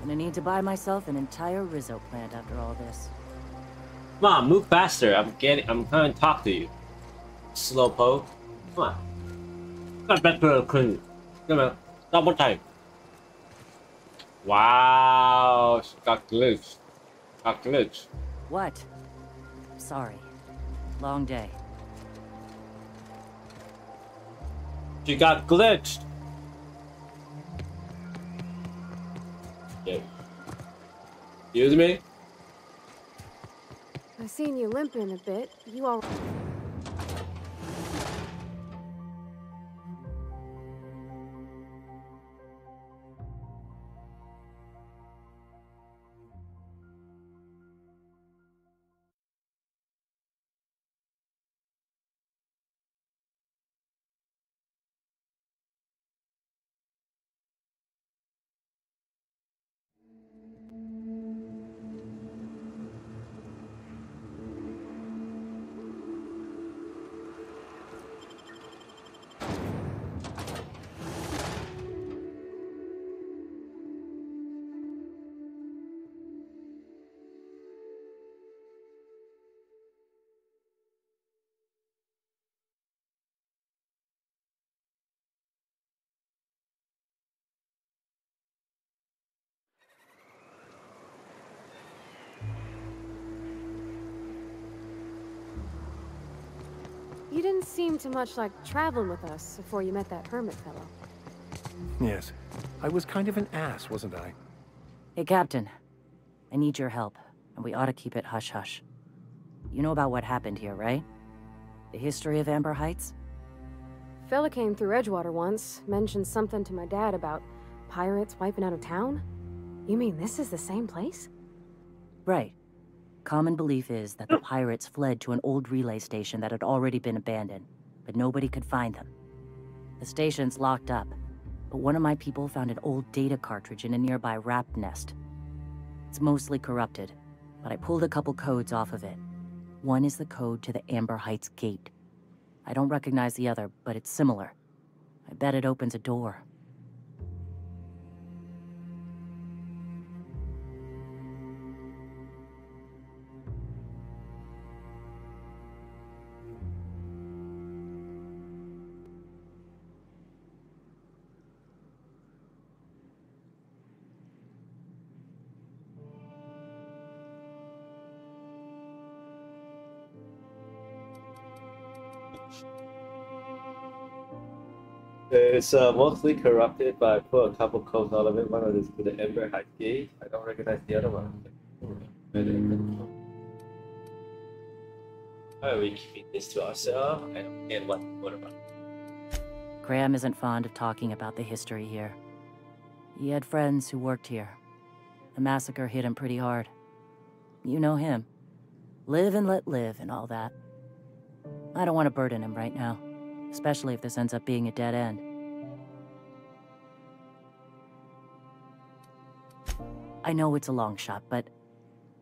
Gonna need to buy myself an entire Rizzo plant after all this.
Come on, move faster. I'm getting. I'm trying to talk to you. Slowpoke. Come on. Got back to the clinic. Come on. Double time. Wow, she got glitched. Got glitched.
What? Sorry. Long day.
She got glitched. Yeah. Excuse me?
I've seen you limping a bit. You all... didn't seem too much like traveling with us before you met that hermit fellow.
Yes. I was kind of an ass, wasn't I?
Hey, Captain. I need your help, and we ought to keep it hush-hush. You know about what happened here, right? The history of Amber Heights?
Fella came through Edgewater once, mentioned something to my dad about pirates wiping out of town. You mean this is the same place?
Right. Common belief is that the oh. pirates fled to an old relay station that had already been abandoned, but nobody could find them. The station's locked up, but one of my people found an old data cartridge in a nearby rat nest. It's mostly corrupted, but I pulled a couple codes off of it, One is the code to the Amber Heights gate. I don't recognize the other, but it's similar. I bet it opens a door.
It's uh, mostly corrupted, but I put a couple codes out of it. One of this to the Ember High Gate. I don't recognize the other one. Why are we keeping this to ourselves? I don't get what what about.
Graham isn't fond of talking about the history here. He had friends who worked here. The massacre hit him pretty hard. You know him. Live and let live and all that. I don't want to burden him right now especially if this ends up being a dead end. I know it's a long shot, but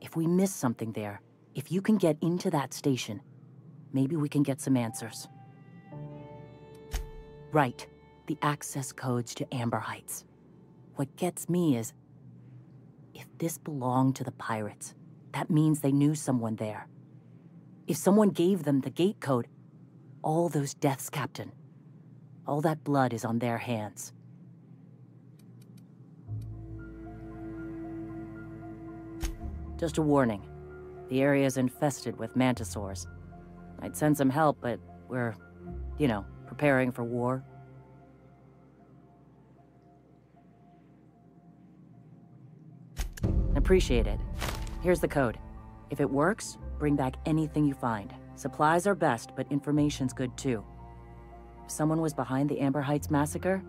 if we miss something there, if you can get into that station, maybe we can get some answers. Right, the access codes to Amber Heights. What gets me is, if this belonged to the pirates, that means they knew someone there. If someone gave them the gate code, all those deaths, Captain. All that blood is on their hands. Just a warning. The area is infested with mantisaurs. I'd send some help, but we're, you know, preparing for war. Appreciate it. Here's the code. If it works, bring back anything you find. Supplies are best, but information's good too. If someone was behind the Amber Heights massacre,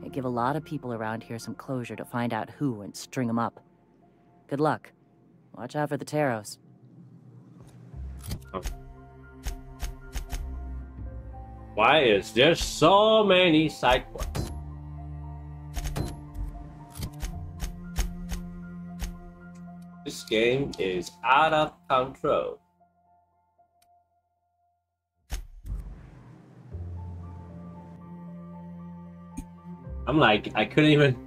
it'd give a lot of people around here some closure to find out who and string them up. Good luck. Watch out for the Taros. Oh.
Why is there so many side quests? This game is out of control. I'm like, I couldn't even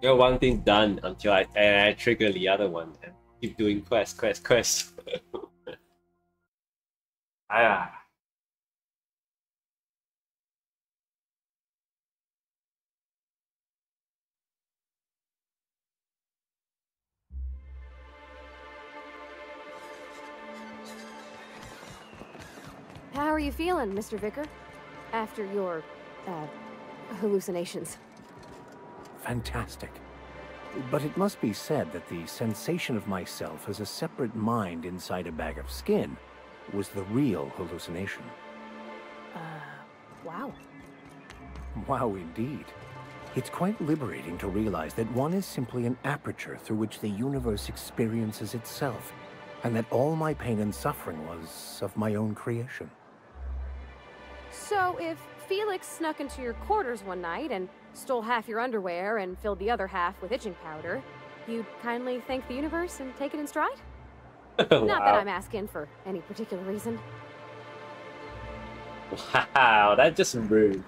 get one thing done until I, and I trigger the other one and keep doing quest, quest, quest. *laughs* ah.
How are you feeling, Mr. Vicker? After your, uh, hallucinations.
Fantastic. But it must be said that the sensation of myself as a separate mind inside a bag of skin was the real hallucination.
Uh, wow.
Wow, indeed. It's quite liberating to realize that one is simply an aperture through which the universe experiences itself, and that all my pain and suffering was of my own creation.
So if Felix snuck into your quarters one night and stole half your underwear and filled the other half with itching powder, you'd kindly thank the universe and take it in stride? wow. *laughs* Not that I'm asking for any particular reason.
Wow, that's just rude.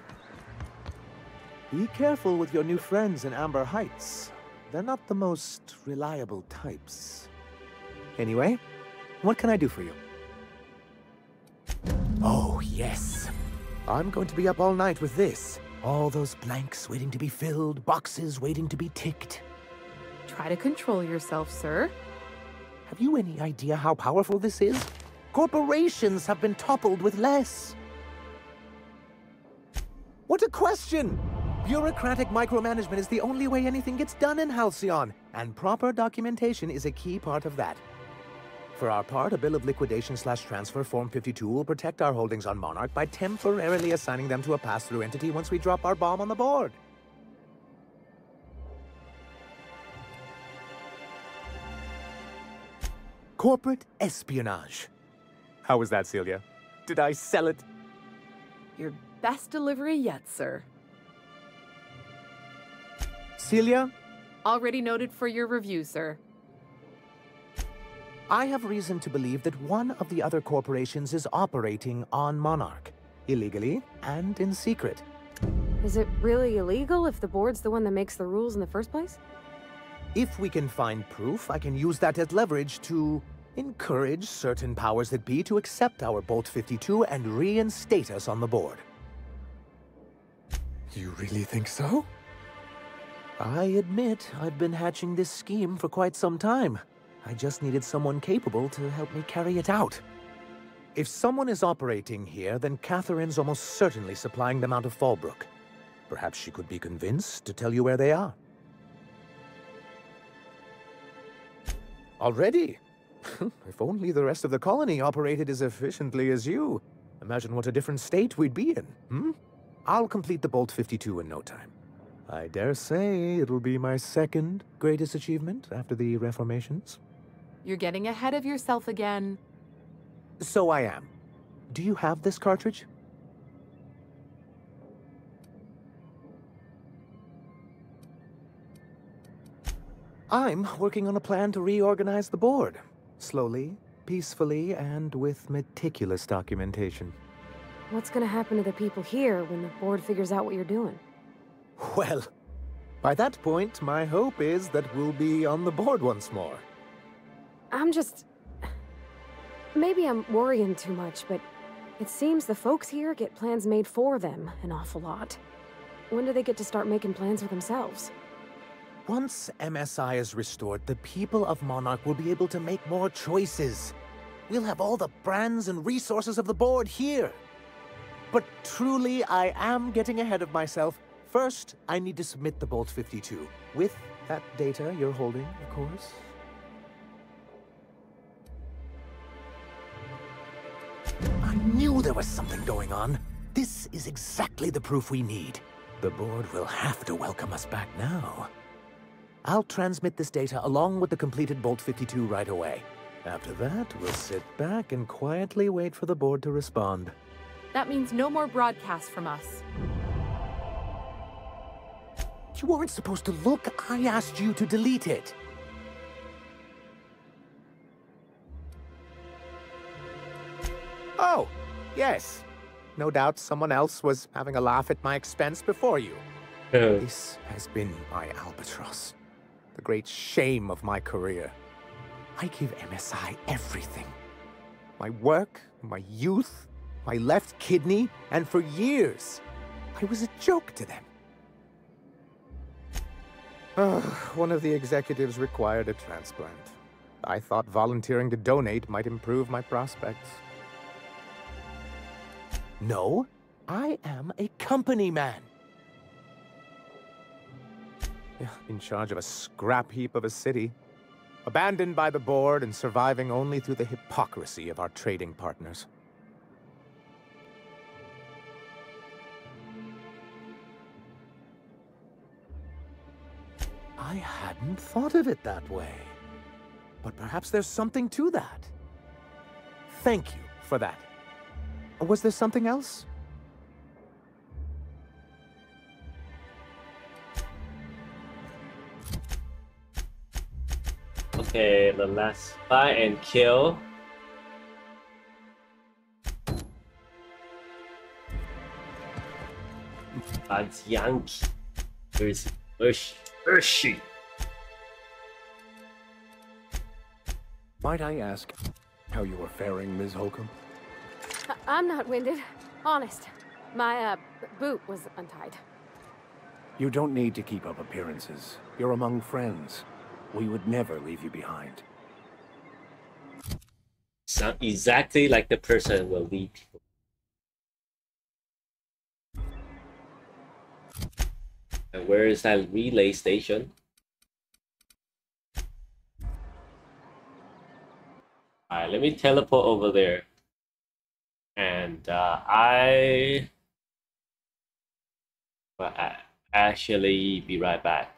Be careful with your new friends in Amber Heights. They're not the most reliable types. Anyway, what can I do for you? Oh, yes. I'm going to be up all night with this. All those blanks waiting to be filled, boxes waiting to be ticked.
Try to control yourself, sir.
Have you any idea how powerful this is? Corporations have been toppled with less. What a question! Bureaucratic micromanagement is the only way anything gets done in Halcyon, and proper documentation is a key part of that. For our part, a bill of liquidation slash transfer Form 52 will protect our holdings on Monarch by temporarily assigning them to a pass-through entity once we drop our bomb on the board. Corporate espionage. How was that, Celia? Did I sell it?
Your best delivery yet, sir.
Celia?
Already noted for your review, sir.
I have reason to believe that one of the other corporations is operating on Monarch, illegally and in secret.
Is it really illegal if the board's the one that makes the rules in the first place?
If we can find proof, I can use that as leverage to encourage certain powers that be to accept our Bolt 52 and reinstate us on the board.
You really think so?
I admit I've been hatching this scheme for quite some time. I just needed someone capable to help me carry it out. If someone is operating here, then Catherine's almost certainly supplying them out of Fallbrook. Perhaps she could be convinced to tell you where they are. Already? *laughs* if only the rest of the colony operated as efficiently as you. Imagine what a different state we'd be in, hmm? I'll complete the Bolt 52 in no time. I dare say it'll be my second greatest achievement after the reformations.
You're getting ahead of yourself again.
So I am. Do you have this cartridge? I'm working on a plan to reorganize the board. Slowly, peacefully, and with meticulous documentation.
What's gonna happen to the people here when the board figures out what you're doing?
Well, by that point, my hope is that we'll be on the board once more.
I'm just... Maybe I'm worrying too much, but it seems the folks here get plans made for them an awful lot. When do they get to start making plans for themselves?
Once MSI is restored, the people of Monarch will be able to make more choices. We'll have all the brands and resources of the board here. But truly, I am getting ahead of myself. First, I need to submit the Bolt 52, with that data you're holding, of course. Knew there was something going on. This is exactly the proof we need. The board will have to welcome us back now. I'll transmit this data along with the completed Bolt 52 right away. After that, we'll sit back and quietly wait for the board to respond.
That means no more broadcasts from us.
You weren't supposed to look. I asked you to delete it. Oh, yes. No doubt someone else was having a laugh at my expense before you. This has been my albatross. The great shame of my career. I give MSI everything. My work, my youth, my left kidney, and for years, I was a joke to them. Ugh, one of the executives required a transplant. I thought volunteering to donate might improve my prospects. No, I am a company man. In charge of a scrap heap of a city. Abandoned by the board and surviving only through the hypocrisy of our trading partners. I hadn't thought of it that way. But perhaps there's something to that. Thank you for that. Was there something else?
Okay, the last buy and kill. That's Yankee. Where is he? Where is she? Where is she?
Might I ask how you are faring, Ms. Holcomb?
I I'm not winded. Honest. My, uh, boot was untied.
You don't need to keep up appearances. You're among friends. We would never leave you behind.
Sound exactly like the person will lead people. And where is that relay station? Alright, let me teleport over there. And uh, I will actually be right back.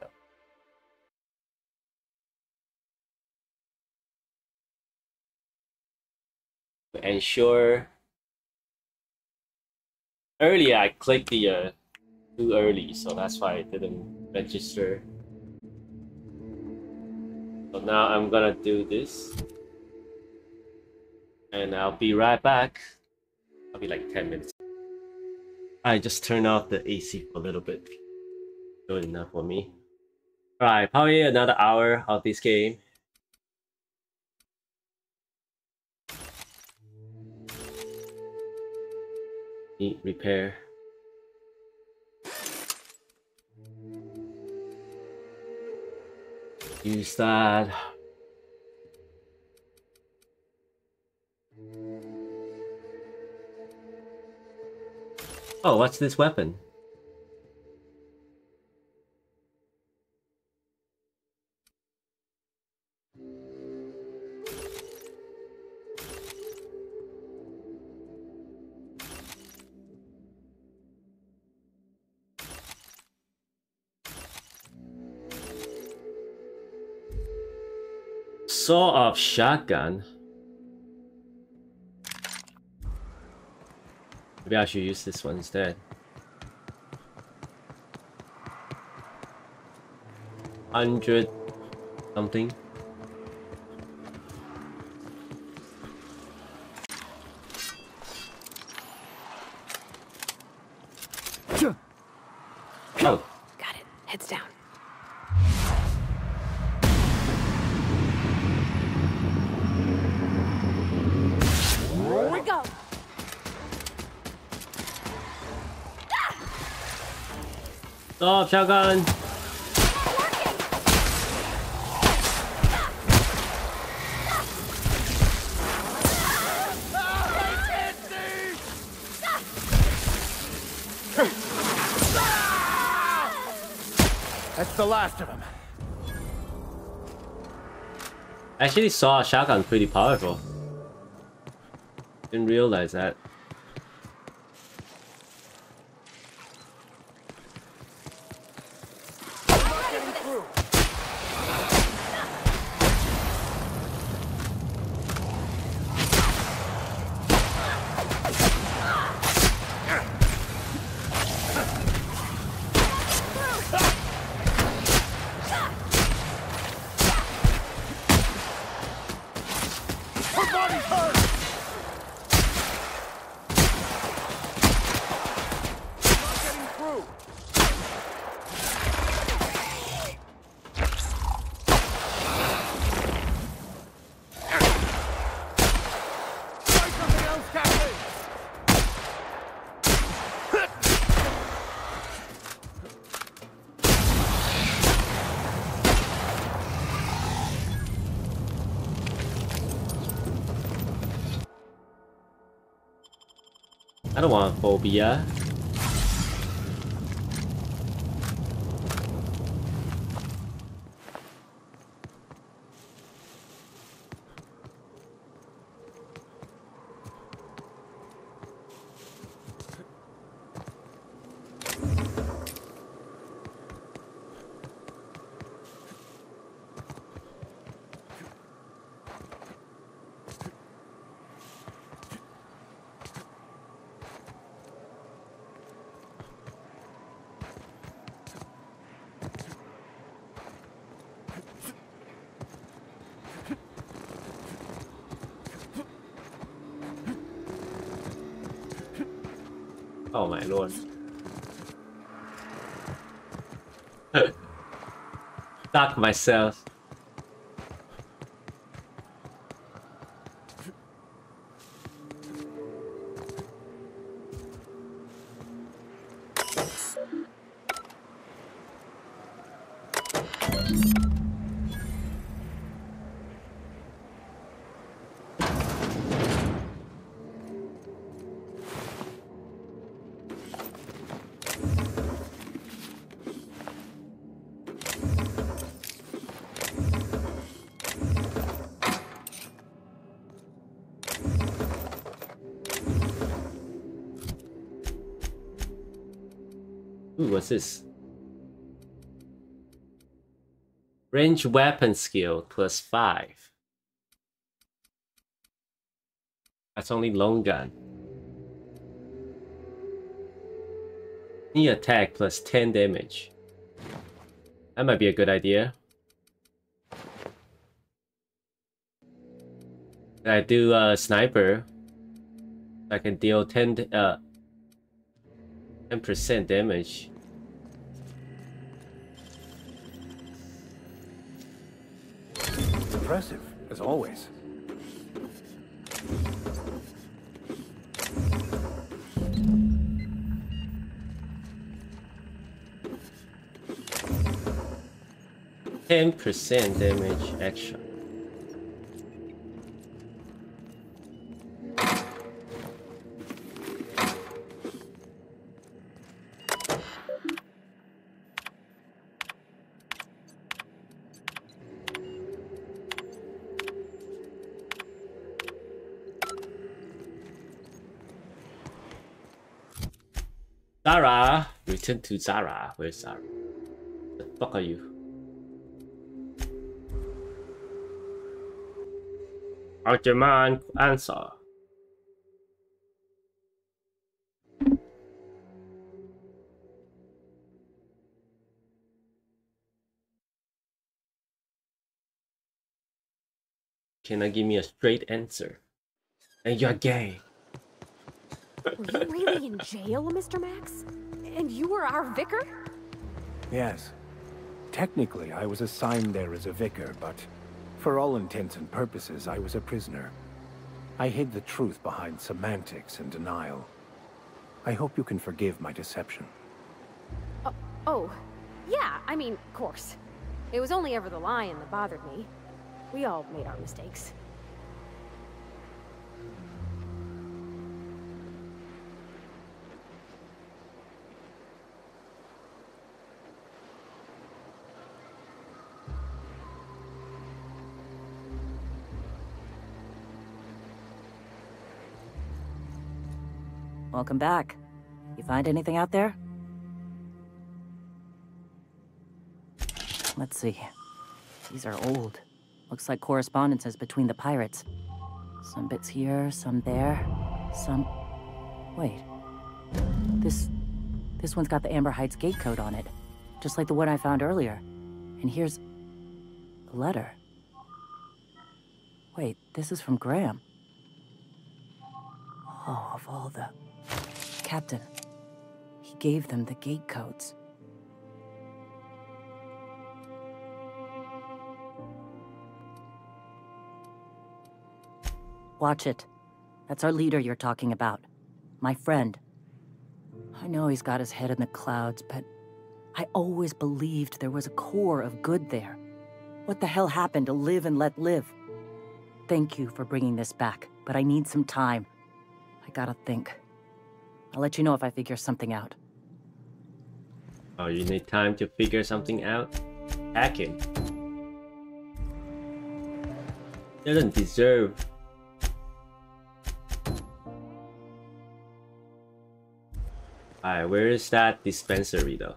To ensure earlier I clicked the uh, too early, so that's why it didn't register. So now I'm gonna do this. And I'll be right back. Be like 10 minutes. I just turned off the AC for a little bit. Good enough for me. Alright, probably another hour of this game. Need repair. Use that. Oh, what's this weapon? Saw-off shotgun. Maybe I should use this one instead. Hundred something.
Last of them.
Actually saw a shotgun pretty powerful. Didn't realize that.
Her body's hurt! Not getting through. Try something else, Kathleen!
I want phobia. Oh my lord. Stuck myself. This? Range weapon skill plus five. That's only long gun. Knee attack plus 10 damage. That might be a good idea. I do a uh, sniper. I can deal 10 uh 10% damage.
Impressive, as always.
Ten percent damage extra. Zora! Return to Zora. Where's Zora? The fuck are you? Demand answer. Can I give me a straight answer? And you're gay.
Were you really in jail, Mr. Max? And you were our vicar?
Yes. Technically, I was assigned there as a vicar, but for all intents and purposes, I was a prisoner. I hid the truth behind semantics and denial. I hope you can forgive my deception.
Uh, oh, yeah, I mean, of course. It was only ever the lion that bothered me. We all made our mistakes.
Welcome back. You find anything out there? Let's see. These are old. Looks like correspondences between the pirates. Some bits here, some there, some... Wait. This... This one's got the Amber Heights gate code on it. Just like the one I found earlier. And here's... a letter. Wait, this is from Graham. Oh, of all the... Captain. He gave them the gate codes. Watch it. That's our leader you're talking about. My friend. I know he's got his head in the clouds, but I always believed there was a core of good there. What the hell happened to live and let live? Thank you for bringing this back, but I need some time. I gotta think. I'll let you know if I figure something out.
Oh, you need time to figure something out? Hacking. Doesn't deserve. Alright, where is that dispensary though?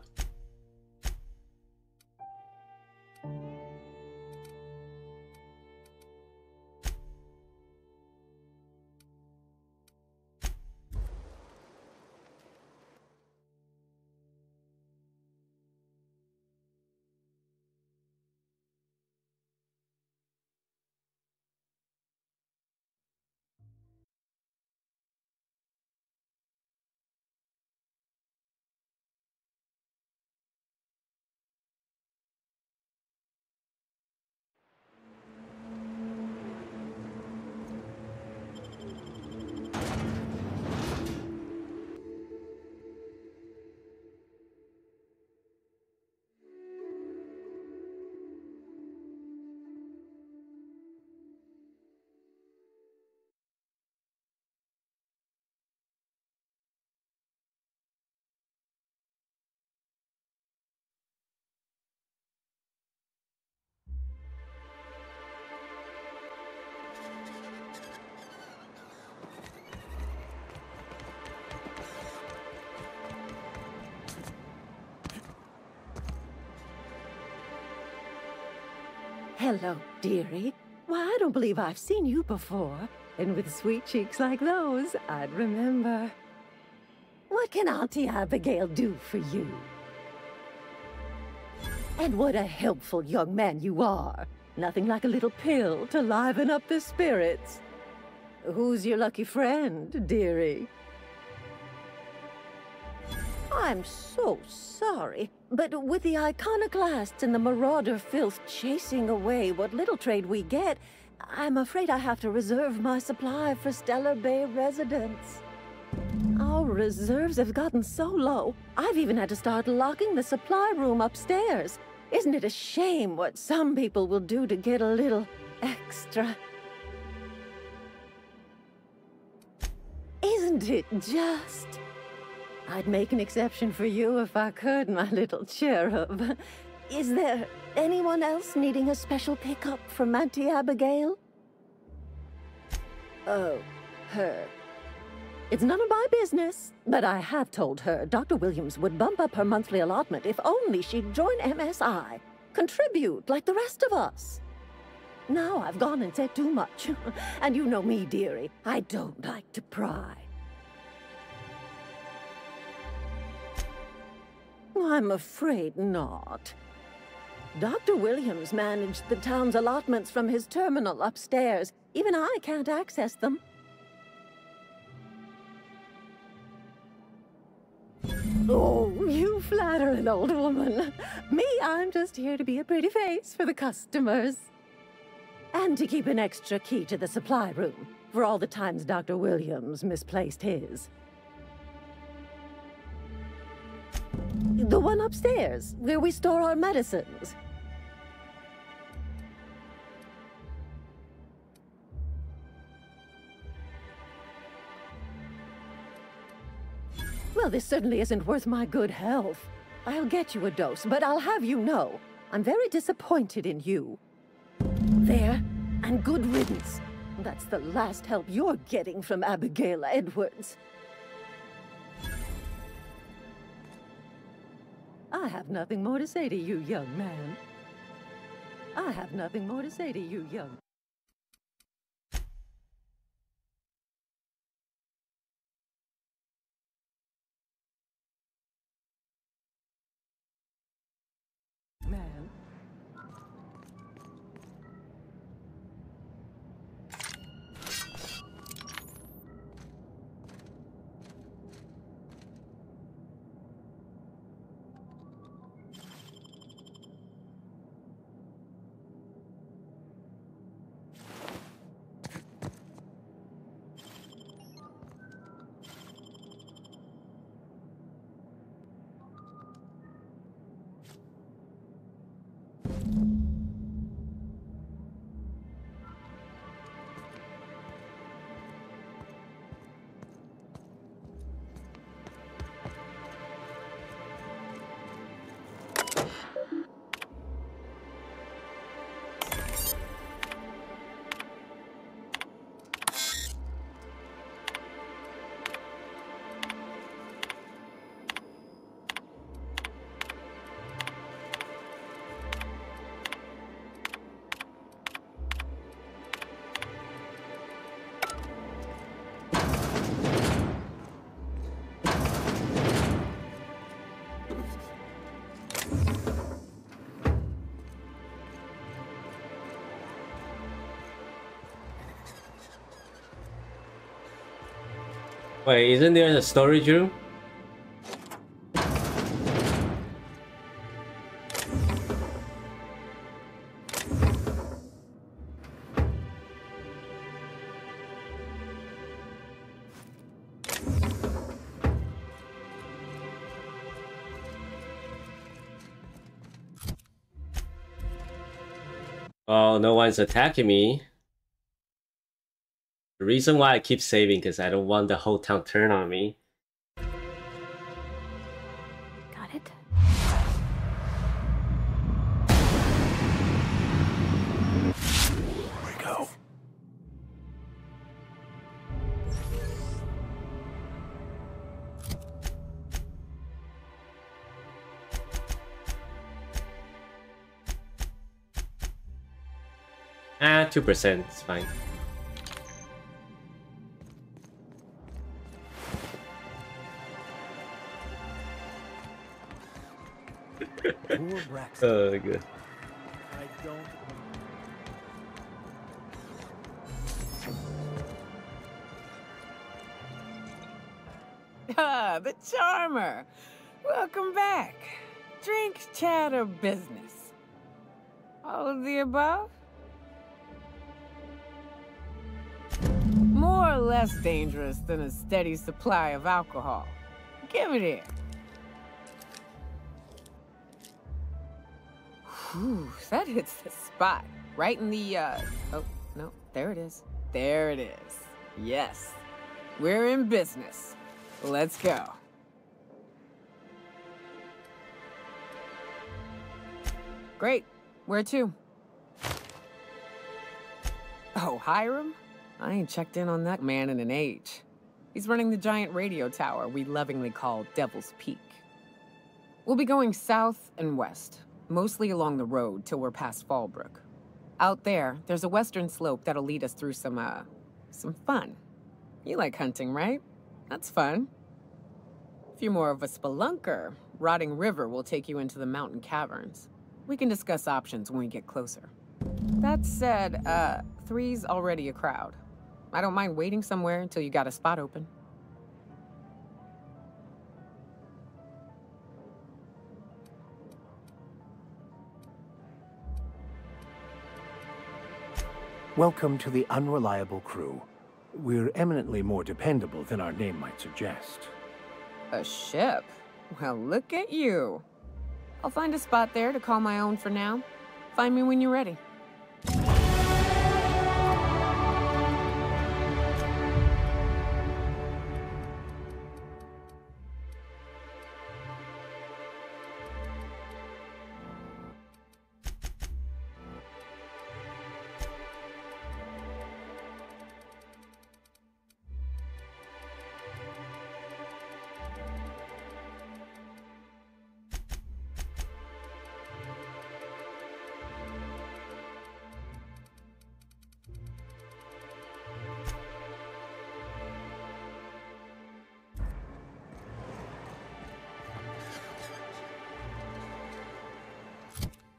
Hello, dearie. Why, I don't believe I've seen you before. And with sweet cheeks like those, I'd remember. What can Auntie Abigail do for you? And what a helpful young man you are. Nothing like a little pill to liven up the spirits. Who's your lucky friend, dearie? I'm so sorry, but with the iconoclasts and the marauder filth chasing away what little trade we get, I'm afraid I have to reserve my supply for Stellar Bay residents. Our reserves have gotten so low, I've even had to start locking the supply room upstairs. Isn't it a shame what some people will do to get a little extra? Isn't it just? I'd make an exception for you if I could, my little cherub. Is there anyone else needing a special pickup from Auntie Abigail? Oh, her. It's none of my business, but I have told her Dr. Williams would bump up her monthly allotment if only she'd join MSI. Contribute like the rest of us. Now I've gone and said too much. *laughs* and you know me, dearie. I don't like to pry. I'm afraid not. Dr. Williams managed the town's allotments from his terminal upstairs. Even I can't access them. Oh, you flatter an old woman. Me, I'm just here to be a pretty face for the customers. And to keep an extra key to the supply room, for all the times Dr. Williams misplaced his. The one upstairs, where we store our medicines. Well, this certainly isn't worth my good health. I'll get you a dose, but I'll have you know, I'm very disappointed in you. There, and good riddance. That's the last help you're getting from Abigail Edwards. I have nothing more to say to you, young man. I have nothing more to say to you, young.
Wait, isn't there a storage room? Oh, no one's attacking me. The reason why I keep saving because I don't want the whole town turn on me.
Got it?
Here we go.
Ah, 2%, it's fine. Oh,
I don't. *laughs*
Ah, the charmer. Welcome back. Drink, chat, or business? All of the above? More or less dangerous than a steady supply of alcohol. Give it here. Whew, *laughs* that hits the spot. Right in the, uh... Oh, no, there it is. There it is. Yes. We're in business. Let's go. Great. Where to? Oh, Hiram? I ain't checked in on that man in an age. He's running the giant radio tower we lovingly call Devil's Peak. We'll be going south and west, mostly along the road till we're past Fallbrook. Out there, there's a western slope that'll lead us through some, uh, some fun. You like hunting, right? That's fun. If you're more of a spelunker, Rotting River will take you into the mountain caverns. We can discuss options when we get closer. That said, uh, three's already a crowd. I don't mind waiting somewhere until you got a spot open.
Welcome to the Unreliable Crew. We're eminently more dependable than our name might suggest.
A ship? Well, look at you. I'll find a spot there to call my own for now. Find me when you're ready.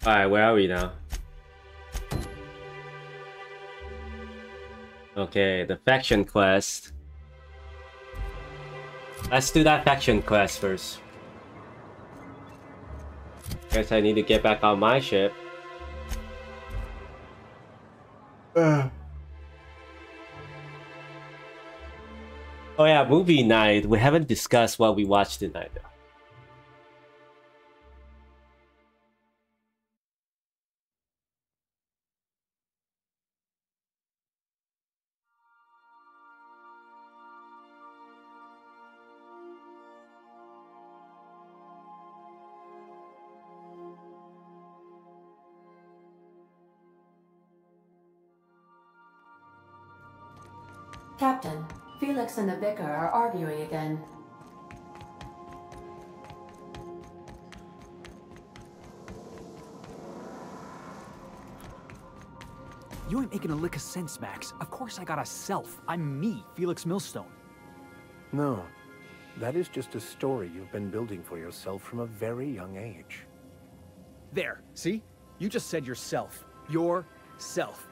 Alright, where are we now? Okay, the faction quest. Let's do that faction quest first. Guess I need to get back on my ship. Uh. *sighs* Oh yeah, movie night. We haven't discussed what we watched tonight though.
Arguing again.
You ain't making a lick of sense, Max. Of course I got a self. I'm me, Felix Millstone.
No, that is just a story you've been building for yourself from a very young age.
There, see? You just said yourself. Your self.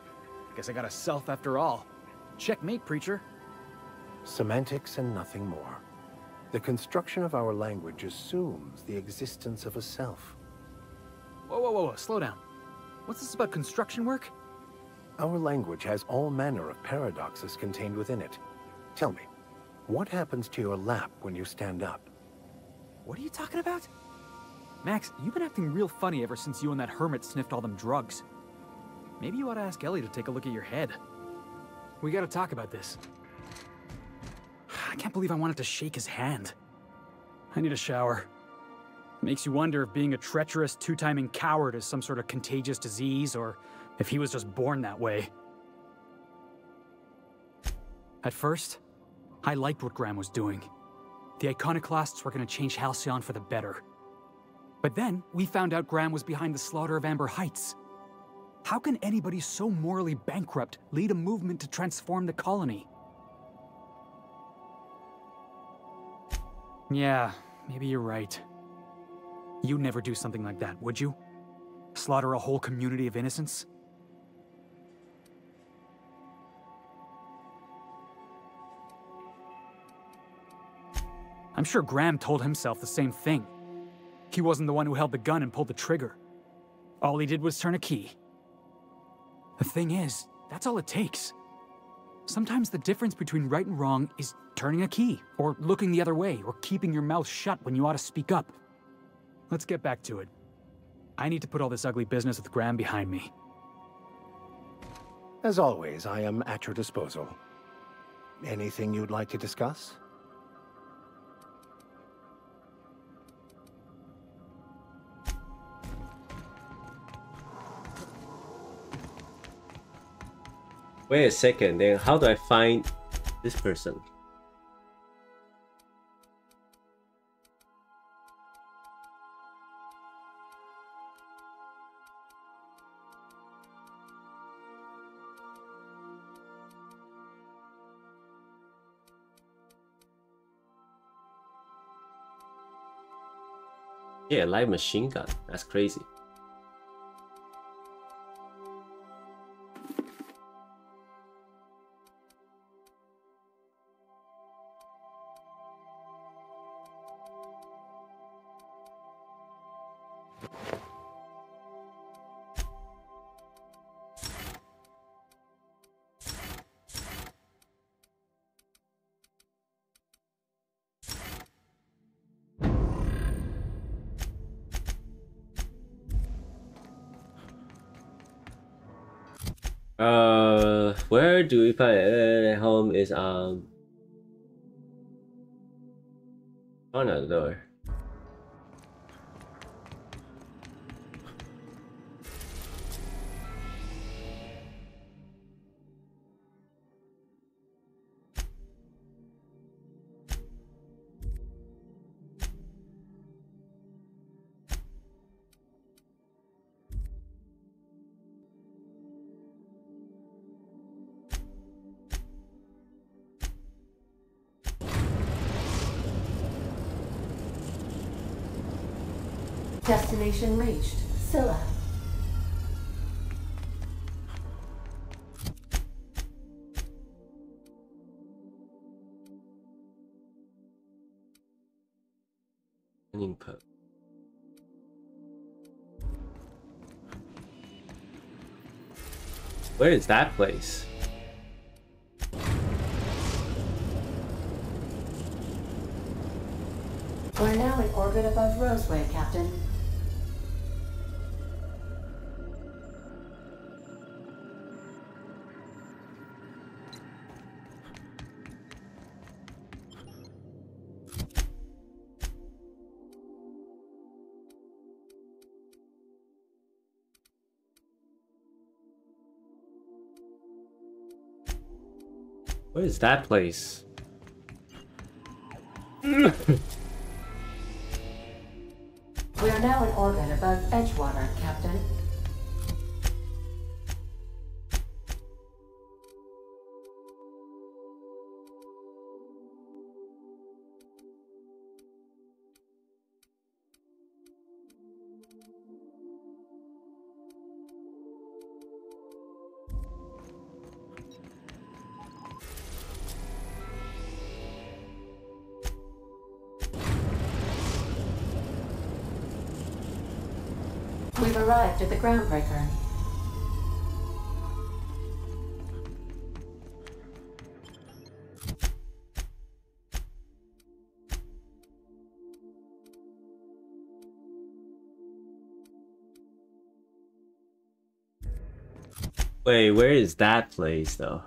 Guess I got a self after all. Checkmate, preacher.
Semantics and nothing more. The construction of our language assumes the existence of a self.
Whoa, whoa, whoa, whoa, slow down. What's this about construction work?
Our language has all manner of paradoxes contained within it. Tell me, what happens to your lap when you stand up?
What are you talking about? Max, you've been acting real funny ever since you and that hermit sniffed all them drugs. Maybe you ought to ask Ellie to take a look at your head. We gotta talk about this. I can't believe I wanted to shake his hand. I need a shower. Makes you wonder if being a treacherous, two-timing coward is some sort of contagious disease, or if he was just born that way. At first, I liked what Graham was doing. The Iconoclasts were gonna change Halcyon for the better. But then, we found out Graham was behind the slaughter of Amber Heights. How can anybody so morally bankrupt lead a movement to transform the colony? Yeah, maybe you're right. You'd never do something like that, would you? Slaughter a whole community of innocents? I'm sure Graham told himself the same thing. He wasn't the one who held the gun and pulled the trigger. All he did was turn a key. The thing is, that's all it takes. Sometimes the difference between right and wrong is turning a key, or looking the other way, or keeping your mouth shut when you ought to speak up. Let's get back to it. I need to put all this ugly business with Graham behind me.
As always, I am at your disposal. Anything you'd like to discuss?
Wait a second, then how do I find this person? Yeah, light machine gun. That's crazy.
Destination reached. Scylla.
Post. Where is that place?
We're now in orbit above Roseway, Captain.
Is that place?
At the groundbreaker.
Wait, where is that place though?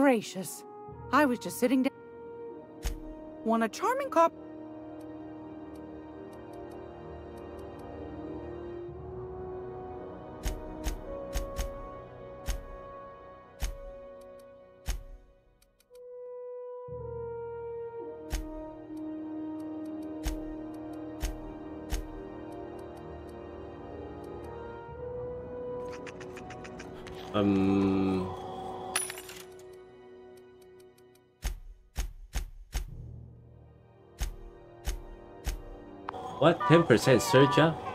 Gracious. I was just sitting down. Want a charming cop?
10% surcharge?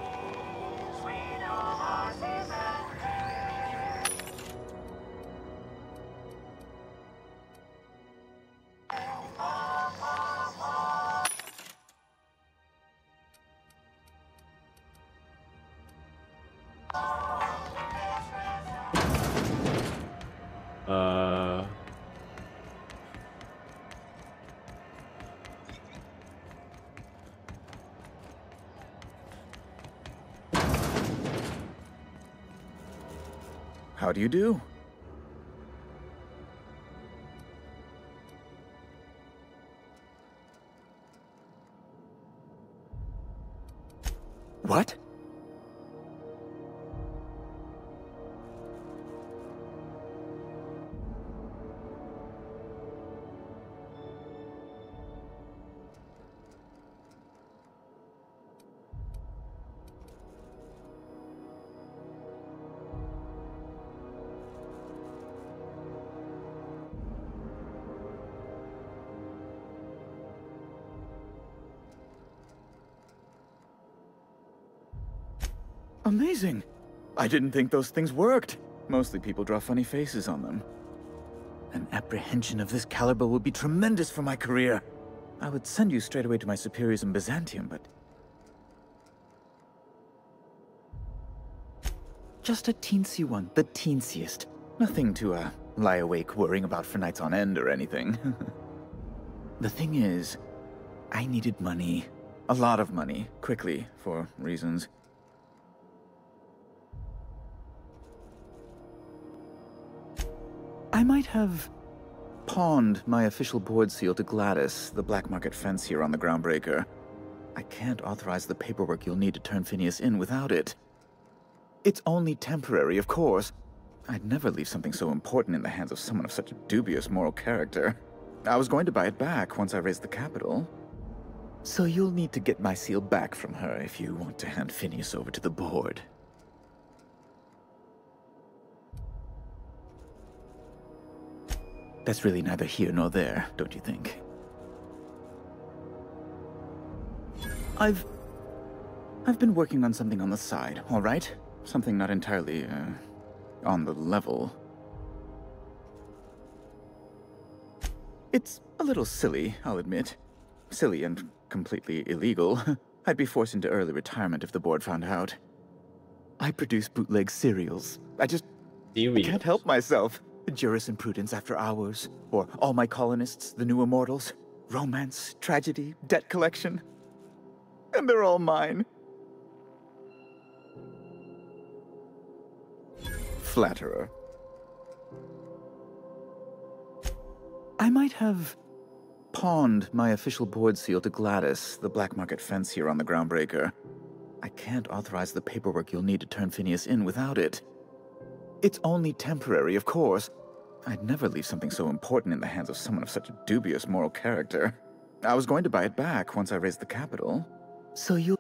I didn't think those things worked. Mostly people draw funny faces on them. An apprehension of this caliber would be tremendous for my career. I would send you straight away to my superiors in Byzantium, but... Just a teensy one, the teensiest. Nothing to, uh, lie awake worrying about for nights on end or anything. *laughs* the thing is, I needed money. A lot of money, quickly, for reasons. I might have pawned my official board seal to Gladys, the black market fence here on the Groundbreaker. I can't authorize the paperwork you'll need to turn Phineas in without it. It's only temporary, of course. I'd never leave something so important in the hands of someone of such dubious moral character. I was going to buy it back once I raised the capital. So you'll need to get my seal back from her if you want to hand Phineas over to the board. That's really neither here nor there, don't you think? I've... I've been working on something on the side, all right? Something not entirely, uh, on the level. It's a little silly, I'll admit. Silly and completely illegal. *laughs* I'd be forced into early retirement if the board found out. I produce bootleg serials. I just... I can't help myself. Jurisprudence After Hours, or All My Colonists, The New Immortals, romance, tragedy, debt collection. And they're all mine. Flatterer. I might have pawned my official board seal to Gladys, the black market fence here on the Groundbreaker. I can't authorize the paperwork you'll need to turn Phineas in without it. It's only temporary, of course. I'd never leave something so important in the hands of someone of such a dubious moral character. I was going to buy it back once I raised the capital. So you...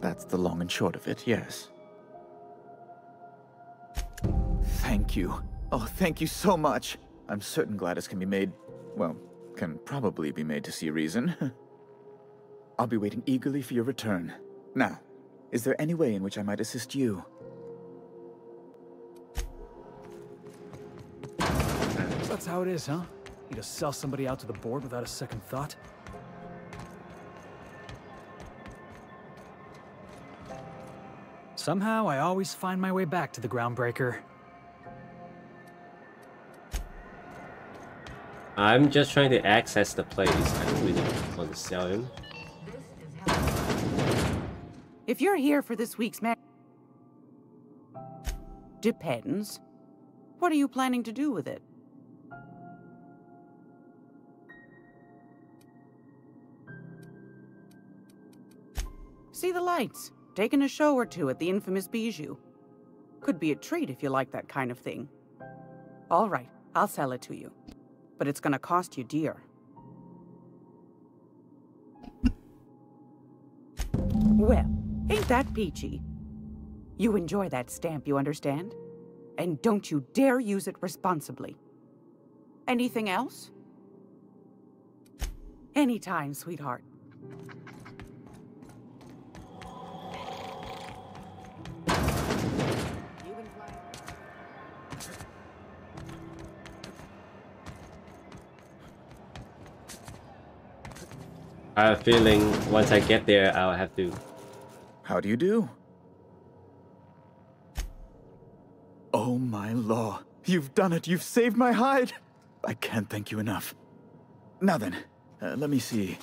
That's the long and short of it, yes. Thank you. Oh, thank you so much. I'm certain Gladys can be made, well, can probably be made to see reason. *laughs* I'll be waiting eagerly for your return. Now, is there any way in which I might assist you?
That's how it is, huh? You just sell somebody out to the board without a second thought? Somehow, I always find my way back to the Groundbreaker.
I'm just trying to access the place. I don't really want to sell him.
If you're here for this week's ma- Depends. What are you planning to do with it? See the lights. Taking a show or two at the infamous Bijou. Could be a treat if you like that kind of thing. All right, I'll sell it to you. But it's gonna cost you dear. Well, ain't that peachy? You enjoy that stamp, you understand? And don't you dare use it responsibly. Anything else? Anytime, sweetheart.
I have a feeling once I get there, I'll have to.
How do you do? Oh my law. You've done it. You've saved my hide. I can't thank you enough. Now then, uh, let me see.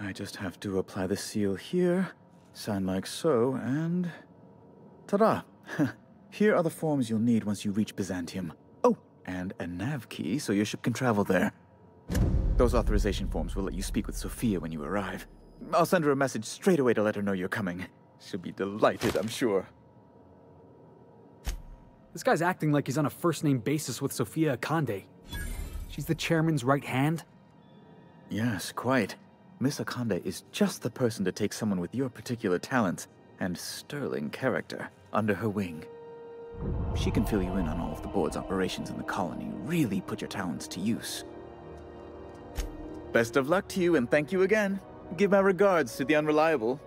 I just have to apply the seal here, sign like so, and... Ta-da! *laughs* here are the forms you'll need once you reach Byzantium. Oh, and a nav key so your ship can travel there. Those authorization forms will let you speak with Sophia when you arrive. I'll send her a message straight away to let her know you're coming. She'll be delighted, I'm sure.
This guy's acting like he's on a first-name basis with Sophia Akande. She's the chairman's right hand?
Yes, quite. Miss Akande is just the person to take someone with your particular talents and sterling character under her wing. She can fill you in on all of the board's operations in the colony, really put your talents to use. Best of luck to you, and thank you again. Give my regards to the Unreliable.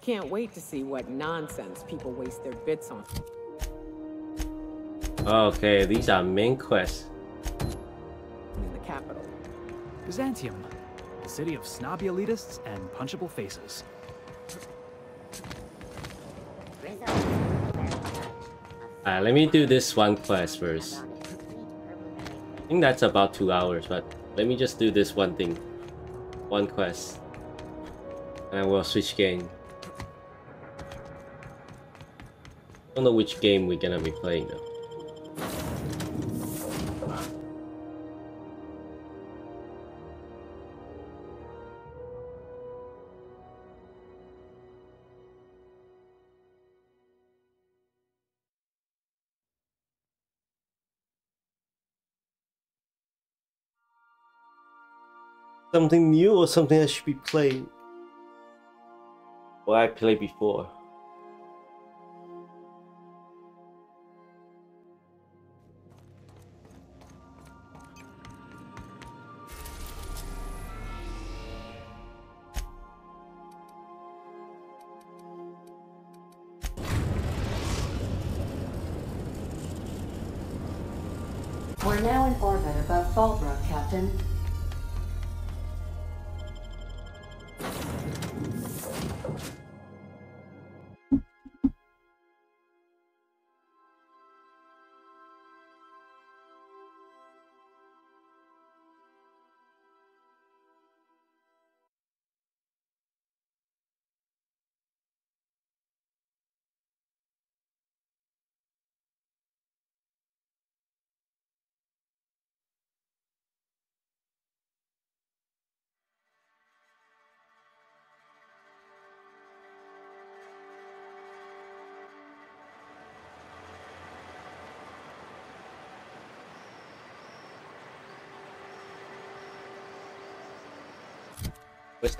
Can't wait to see what nonsense people waste their bits on.
Okay, these are main quests.
In the capital.
Byzantium, the city of snobby elitists and punchable faces.
Alright, let me do this one quest first. I think that's about two hours, but let me just do this one thing. One quest. And we'll switch game. Don't know which game we're gonna be playing though. Something new or something I should be playing? What I played before.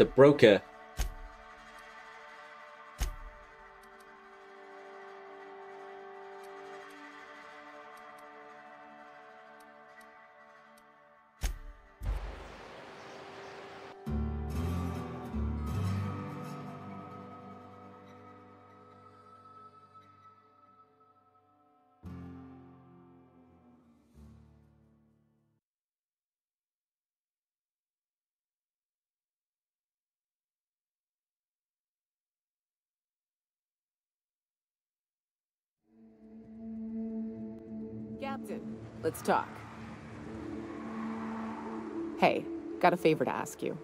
The broker?
Let's talk. Hey, got a favor to ask you.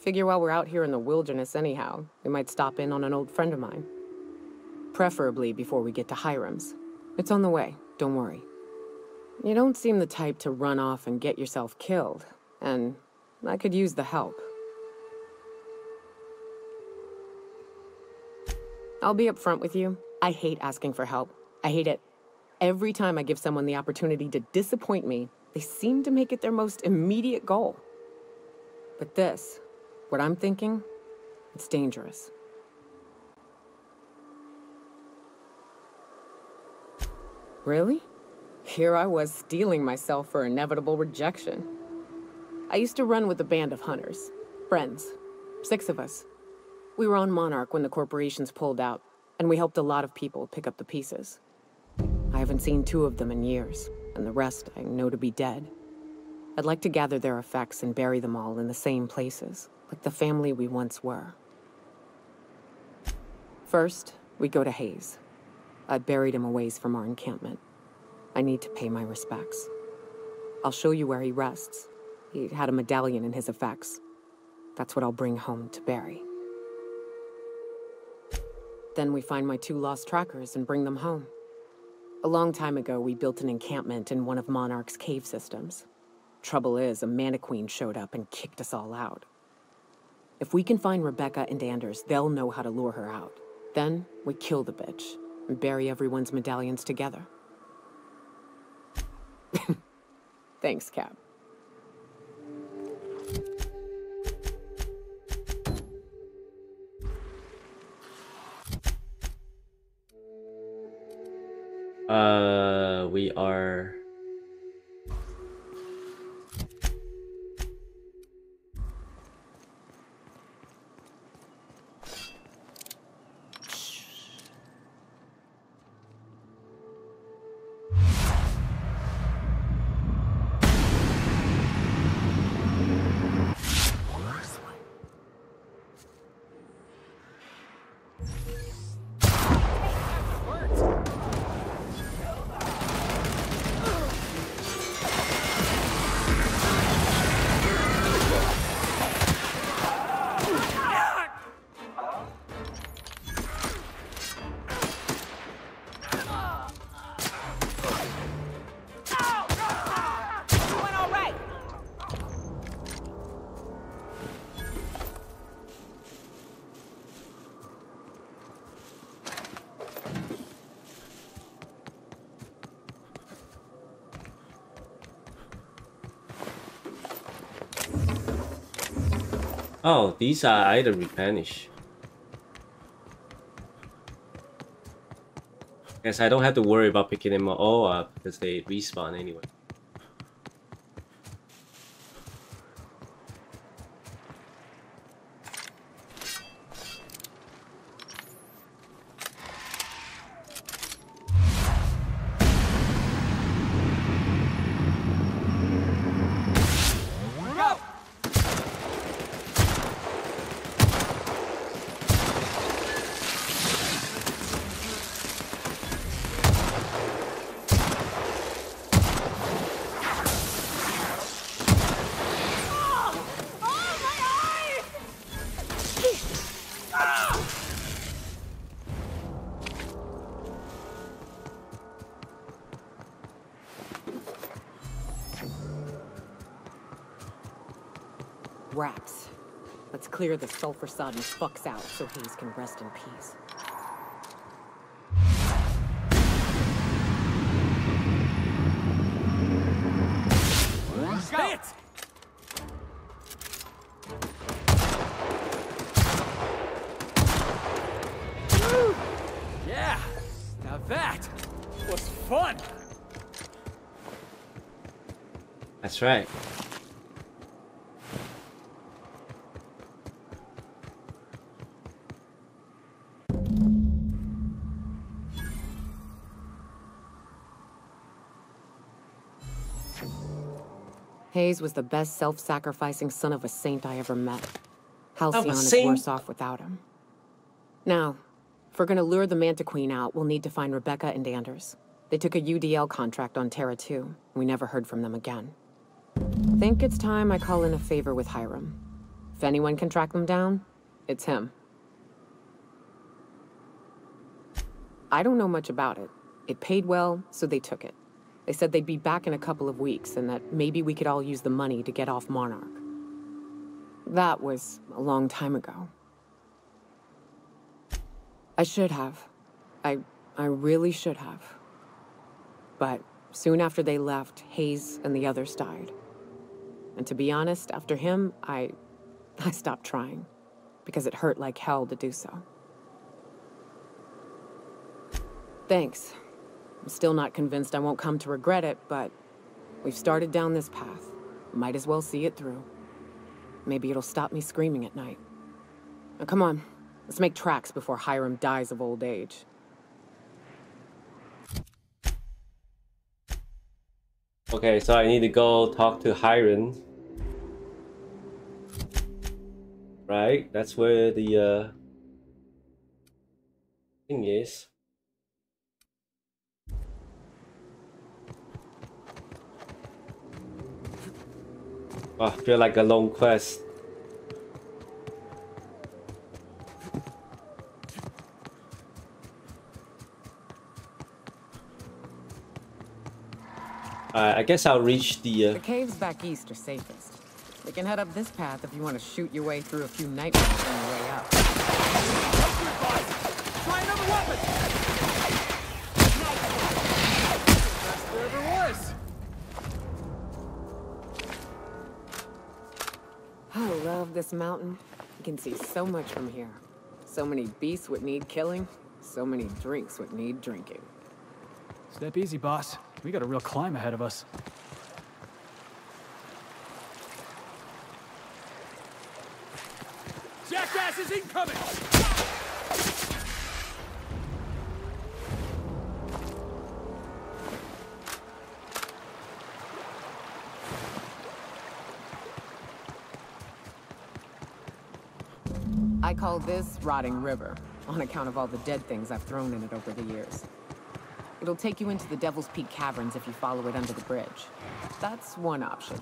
Figure while we're out here in the wilderness anyhow, we might stop in on an old friend of mine. Preferably before we get to Hiram's. It's on the way, don't worry. You don't seem the type to run off and get yourself killed, and I could use the help. I'll be upfront with you. I hate asking for help. I hate it. Every time I give someone the opportunity to disappoint me, they seem to make it their most immediate goal. But this, what I'm thinking, it's dangerous. Really? Here I was steeling myself for inevitable rejection. I used to run with a band of hunters. Friends. Six of us. We were on Monarch when the corporations pulled out, and we helped a lot of people pick up the pieces. I haven't seen two of them in years, and the rest I know to be dead. I'd like to gather their effects and bury them all in the same places, like the family we once were. First, we go to Hayes. I buried him a ways from our encampment. I need to pay my respects. I'll show you where he rests. He had a medallion in his effects. That's what I'll bring home to Barry. Then we find my two lost trackers and bring them home. A long time ago, we built an encampment in one of Monarch's cave systems. Trouble is, a manta queen showed up and kicked us all out. If we can find Rebecca and Anders, they'll know how to lure her out. Then, we kill the bitch, and bury everyone's medallions together. *laughs* Thanks, Cap.
Uh, we are. Oh, these are either replenish. Guess I don't have to worry about picking them all up because they respawn anyway.
Clear the sulfur-sodden fucks out so Hayes can rest in peace.
Go!
Yeah! Now that was fun!
That's right.
Was the best self-sacrificing son of a saint I ever met. Halcyon is worse off without him. Now, if we're gonna lure the Manta Queen out, we'll need to find Rebecca and Anders. They took a UDL contract on Terra 2. We never heard from them again. Think it's time I call in a favor with Hiram. If anyone can track them down, it's him. I don't know much about it. It paid well, so they took it. They said they'd be back in a couple of weeks and that maybe we could all use the money to get off Monarch. That was a long time ago. I should have. I I really should have. But soon after they left, Hayes and the others died. And to be honest, after him, I I stopped trying because it hurt like hell to do so. Thanks. I'm still not convinced I won't come to regret it, but we've started down this path. Might as well see it through. Maybe it'll stop me screaming at night. Now come on, let's make tracks before Hiram dies of old age.
Okay, so I need to go talk to Hiram. Right, that's where the uh, thing is. I feel like a long quest. Uh, I guess I'll reach the. Uh...
The caves back east are safest. We can head up this path if you want to shoot your way through a few nightmares on your way up.
Try another weapon!
This mountain. You can see so much from here. So many beasts would need killing, so many drinks would need drinking.
Step easy, boss. We got a real climb ahead of us. Jackass is incoming!
Call this Rotting River, on account of all the dead things I've thrown in it over the years. It'll take you into the Devil's Peak Caverns if you follow it under the bridge. That's one option.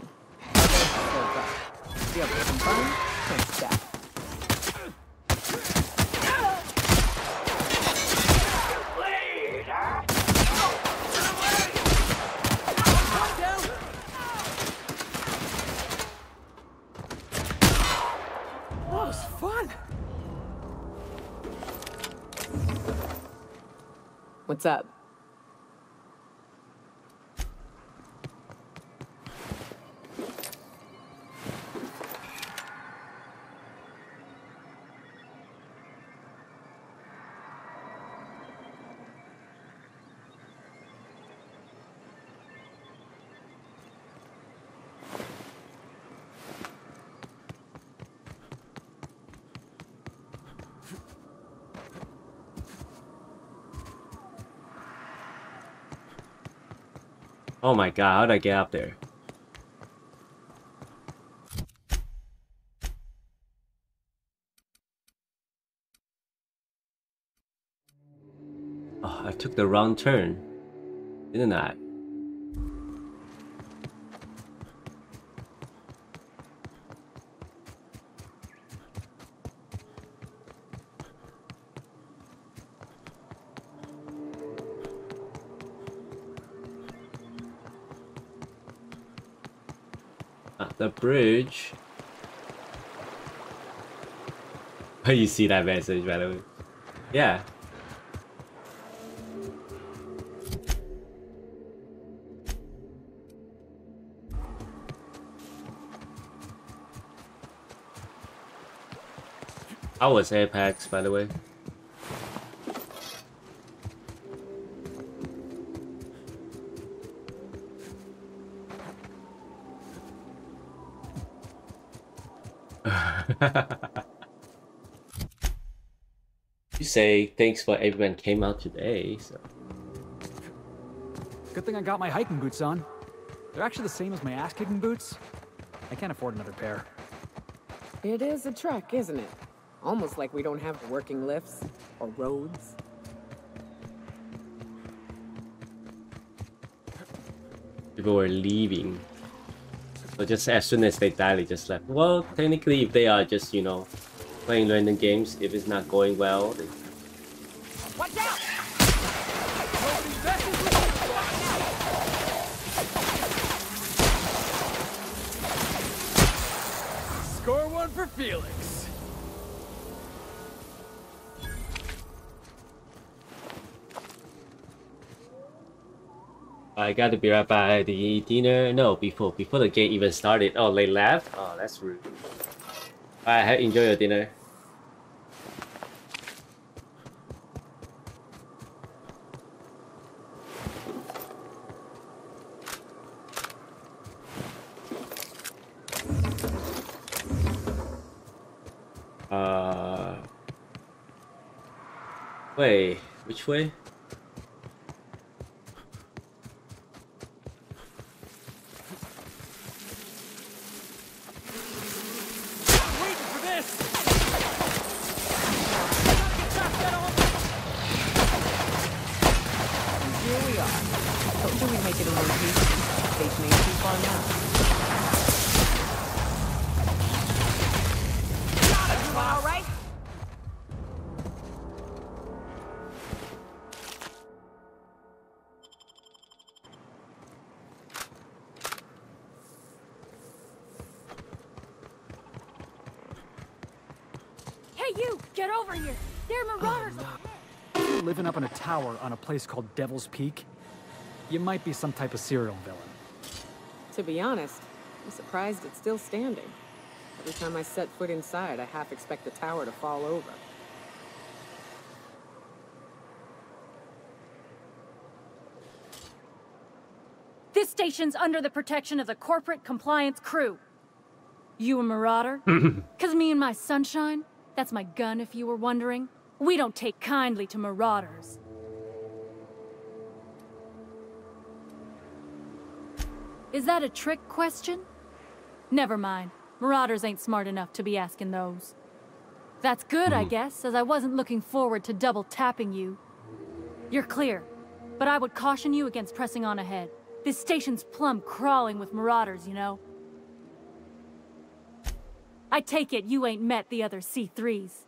Fun, and death. What's up?
Oh my god, how'd I get up there? Oh, I took the wrong turn, didn't I? Bridge. *laughs* Oh, you see that message, by the way? Yeah. I was Apex, by the way. *laughs* you say thanks for everyone came out today, so
Good thing I got my hiking boots on. They're actually the same as my ass-kicking boots. I can't afford another pair.
It is a trek, isn't it? Almost like we don't have working lifts or roads.
people are leaving. So just as soon as they die, they just left. Well, technically, if they are just, you know, playing random games, if it's not going well, they... I got to be right by the dinner. No, before before the game even started. Oh, they left. Oh, that's rude. Alright, enjoy your dinner. Uh, wait, which way?
Place called Devil's Peak. You might be some type of serial villain.
To be honest, I'm surprised it's still standing. Every time I set foot inside, I half expect the tower to fall over.
This station's under the protection of the corporate compliance crew. You a marauder? *laughs* Cause me and my sunshine, that's my gun if you were wondering, we don't take kindly to marauders. Is that a trick question? Never mind. Marauders ain't smart enough to be asking those. That's good, I hmm. guess, as I wasn't looking forward to double tapping you. You're clear, but I would caution you against pressing on ahead. This station's plumb crawling with marauders, you know. I take it you ain't met the other C3s.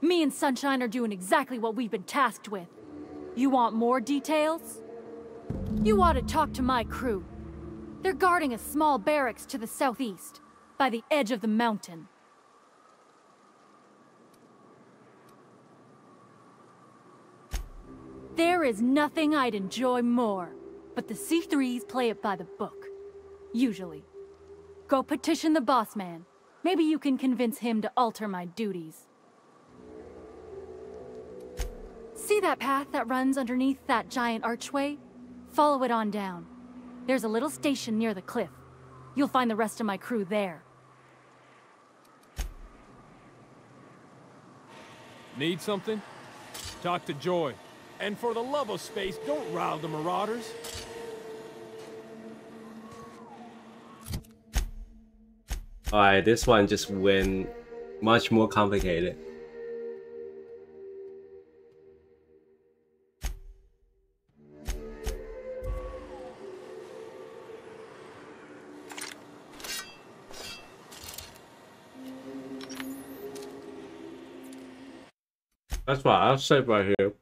Me and Sunshine are doing exactly what we've been tasked with. You want more details? You ought to talk to my crew. They're guarding a small barracks to the southeast, by the edge of the mountain. There is nothing I'd enjoy more, but the C3s play it by the book. Usually. Go petition the boss man. Maybe you can convince him to alter my duties. See that path that runs underneath that giant archway? Follow it on down. There's a little station near the cliff. You'll find the rest of my crew there.
Need something? Talk to Joy. And for the love of space, don't rile the marauders.
Alright, this one just went much more complicated. That's why I'll save right here.